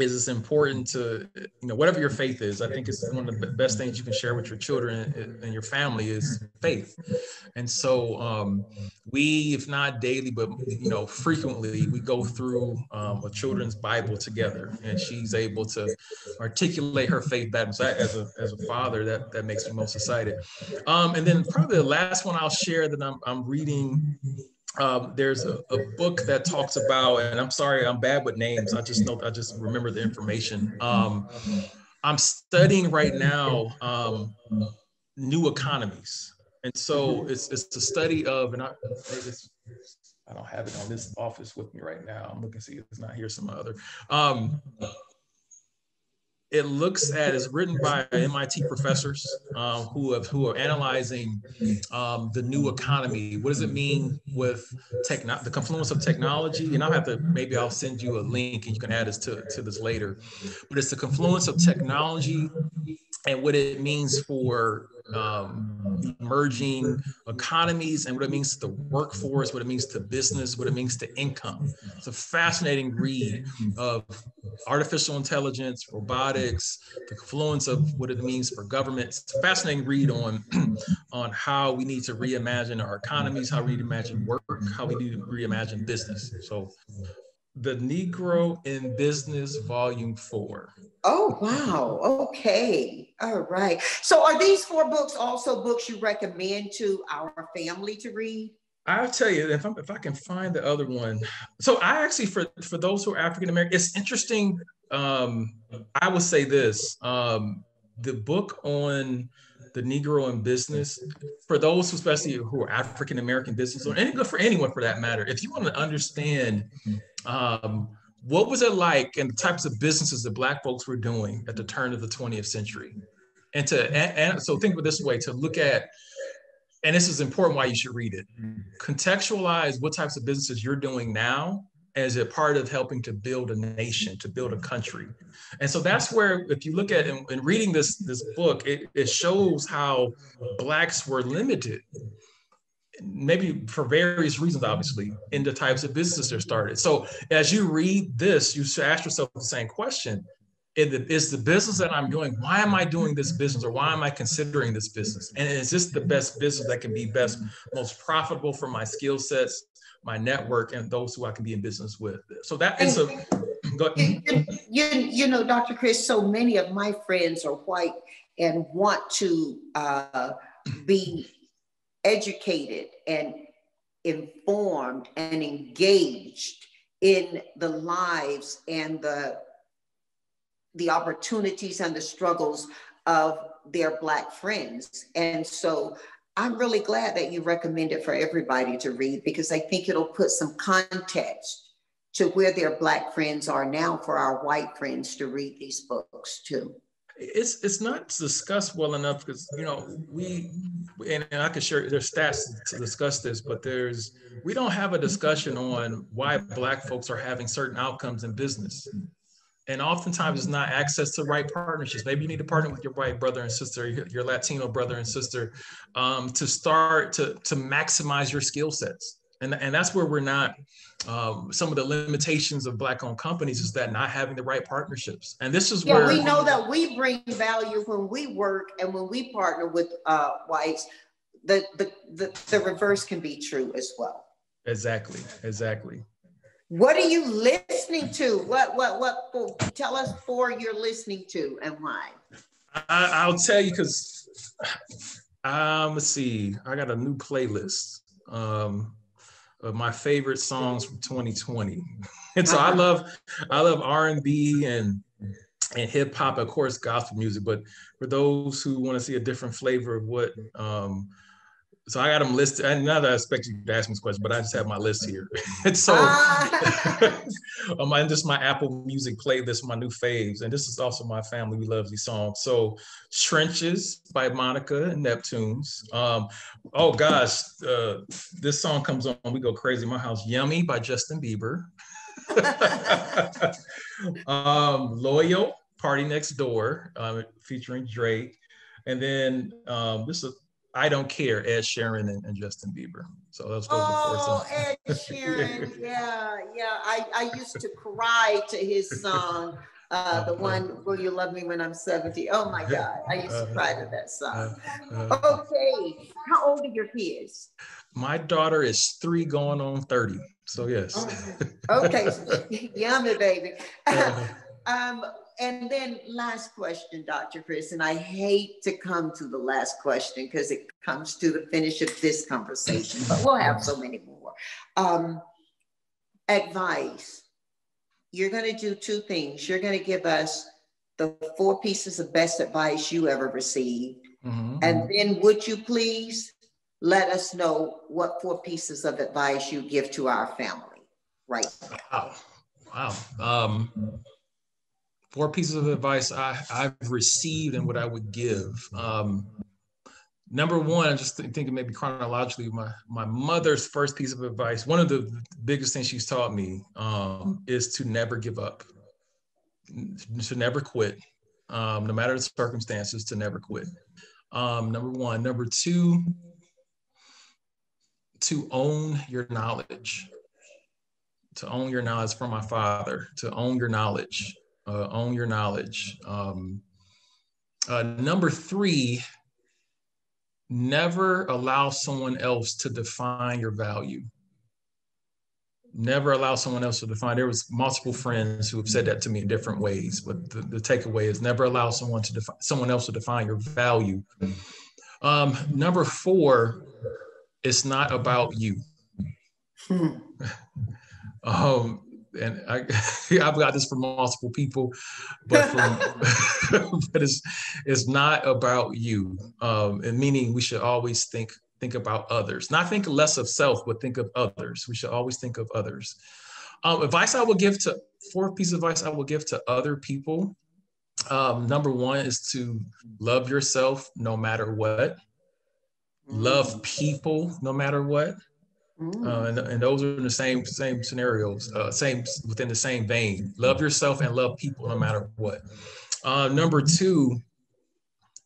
is it's important to you know whatever your faith is i think it's one of the best things you can share with your children and your family is faith. And so um, we if not daily but you know frequently we go through um, a children's bible together and she's able to articulate her faith better so as a, as a father that that makes me most excited. Um, and then probably the last one i'll share that i'm, I'm reading um, there's a, a, book that talks about, and I'm sorry, I'm bad with names. I just know, I just remember the information. Um, I'm studying right now um, new economies, and so it's it's a study of, and I I don't have it on this office with me right now. I'm looking to see if it's not here some other. It looks at is written by MIT professors um, who have who are analyzing um, the new economy. What does it mean with techno- the confluence of technology? And I'll have to maybe I'll send you a link and you can add this to, to this later. But it's the confluence of technology and what it means for um, emerging economies and what it means to the workforce, what it means to business, what it means to income. It's a fascinating read of artificial intelligence, robotics, the confluence of what it means for governments. It's a fascinating read on, on how we need to reimagine our economies, how we need to imagine work, how we need to reimagine business. So the Negro in Business, Volume 4. Oh, wow. Okay. All right. So, are these four books also books you recommend to our family to read? I'll tell you if, if i can find the other one. So, I actually, for, for those who are African American, it's interesting. Um, I will say this um, the book on the Negro in business, for those who, especially who are African American business, or any good for anyone for that matter, if you want to understand um, what was it like and the types of businesses that Black folks were doing at the turn of the 20th century, and to and, and so think of it this way: to look at and this is important why you should read it. Contextualize what types of businesses you're doing now as a part of helping to build a nation, to build a country. And so that's where, if you look at in reading this, this book, it, it shows how Blacks were limited, maybe for various reasons, obviously, in the types of businesses that started. So as you read this, you should ask yourself the same question. Is the business that I'm doing, why am I doing this business or why am I considering this business? And is this the best business that can be best, most profitable for my skill sets my network and those who I can be in business with. So that is a you, you, you know, Dr. Chris, so many of my friends are white and want to uh, be educated and informed and engaged in the lives and the the opportunities and the struggles of their black friends and so I'm really glad that you recommend it for everybody to read because I think it'll put some context to where their Black friends are now for our white friends to read these books too. It's it's not discussed well enough because you know we and, and I can share there's stats to discuss this, but there's we don't have a discussion on why Black folks are having certain outcomes in business and oftentimes it's not access to right partnerships. Maybe you need to partner with your white brother and sister, your Latino brother and sister, um, to start to to maximize your skill sets. And, and that's where we're not. Um, some of the limitations of black-owned companies is that not having the right partnerships. And this is yeah, where we know that we bring value when we work and when we partner with uh, whites. The, the the the reverse can be true as well. Exactly. Exactly. What are you listening to? What what what? For, tell us for you're listening to and why. I, will tell you because um, let's see. I got a new playlist um, of my favorite songs from 2020, and so I uh-huh. love I love R and B and and hip hop, of course, gospel music. But for those who want to see a different flavor of what um, so I got them listed. And now that I expect you to ask me this question, but I just have my list here. and so ah. on my just my Apple Music playlist, my new faves, and this is also my family. We love these songs. So Trenches by Monica and Neptunes. Um, oh gosh, uh, this song comes on, we go crazy. My house, Yummy by Justin Bieber. um, Loyal, Party Next Door, uh, featuring Drake. And then um, this is I don't care, Ed Sheeran and, and Justin Bieber. So those oh, Ed Sheeran, yeah, yeah. I, I used to cry to his song, uh, the one "Will You Love Me When I'm 70." Oh my God, I used to uh, cry to that song. Uh, uh, okay, how old are your kids? My daughter is three, going on 30. So yes. Oh, okay, yummy, baby. um, and then last question, Dr. Chris, and I hate to come to the last question because it comes to the finish of this conversation, but we'll have so many more. Um, advice. You're going to do two things. You're going to give us the four pieces of best advice you ever received. Mm-hmm. And then would you please let us know what four pieces of advice you give to our family right now? Wow. Wow. Um, four pieces of advice I, I've received and what I would give. Um, number one, I'm just thinking maybe chronologically, my, my mother's first piece of advice, one of the biggest things she's taught me um, is to never give up, to never quit, um, no matter the circumstances, to never quit. Um, number one. Number two, to own your knowledge. To own your knowledge from my father, to own your knowledge uh, own your knowledge. Um, uh, number three, never allow someone else to define your value. Never allow someone else to define. There was multiple friends who have said that to me in different ways, but the, the takeaway is never allow someone to define someone else to define your value. Um, number four, it's not about you. Hmm. um, and I, I've got this from multiple people, but from, but it's it's not about you. Um, and meaning we should always think think about others, not think less of self, but think of others. We should always think of others. Um, advice I will give to fourth piece of advice I will give to other people. Um, number one is to love yourself no matter what. Love mm. people no matter what. Uh, and, and those are in the same same scenarios, uh, same within the same vein. Love yourself and love people no matter what. Uh, number two,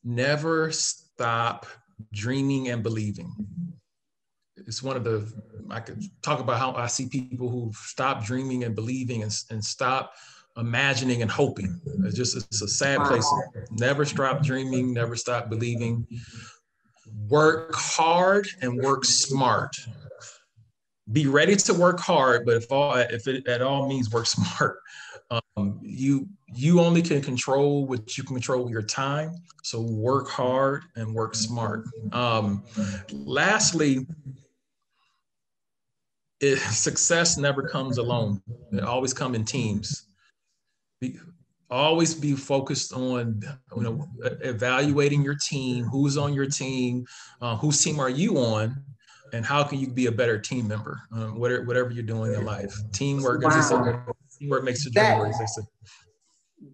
never stop dreaming and believing. It's one of the I could talk about how I see people who stop dreaming and believing and, and stop imagining and hoping. It's just it's a sad wow. place. Never stop dreaming, never stop believing. Work hard and work smart be ready to work hard, but if all if it at all means work smart, um, you you only can control what you can control your time. So work hard and work smart. Um, lastly, it, success never comes alone. It always comes in teams. Be, always be focused on you know evaluating your team, who's on your team, uh, whose team are you on, and how can you be a better team member um, whatever, whatever you're doing in life teamwork wow. said, teamwork makes the dream work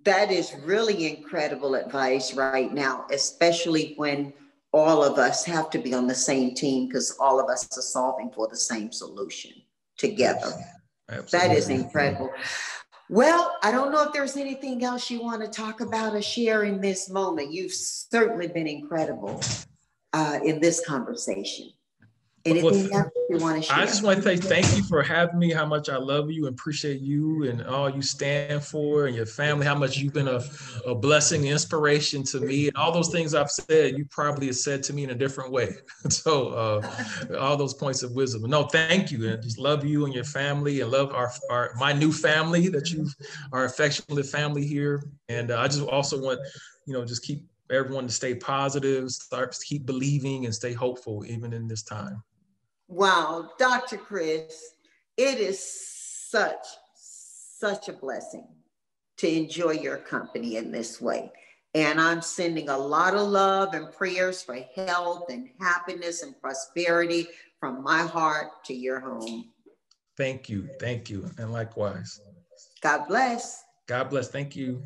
that is really incredible advice right now especially when all of us have to be on the same team because all of us are solving for the same solution together Absolutely. that is incredible well, I don't know if there's anything else you want to talk about or share in this moment. You've certainly been incredible uh, in this conversation. Anything well, else you want to share? I just want to say thank you for having me, how much I love you and appreciate you and all you stand for and your family, how much you've been a, a blessing, inspiration to me. And all those things I've said, you probably have said to me in a different way. so uh, all those points of wisdom. No, thank you. And just love you and your family and love our, our my new family that you are affectionately family here. And uh, I just also want, you know, just keep everyone to stay positive, start keep believing and stay hopeful even in this time. Wow, Dr. Chris, it is such, such a blessing to enjoy your company in this way. And I'm sending a lot of love and prayers for health and happiness and prosperity from my heart to your home. Thank you. Thank you. And likewise. God bless. God bless. Thank you.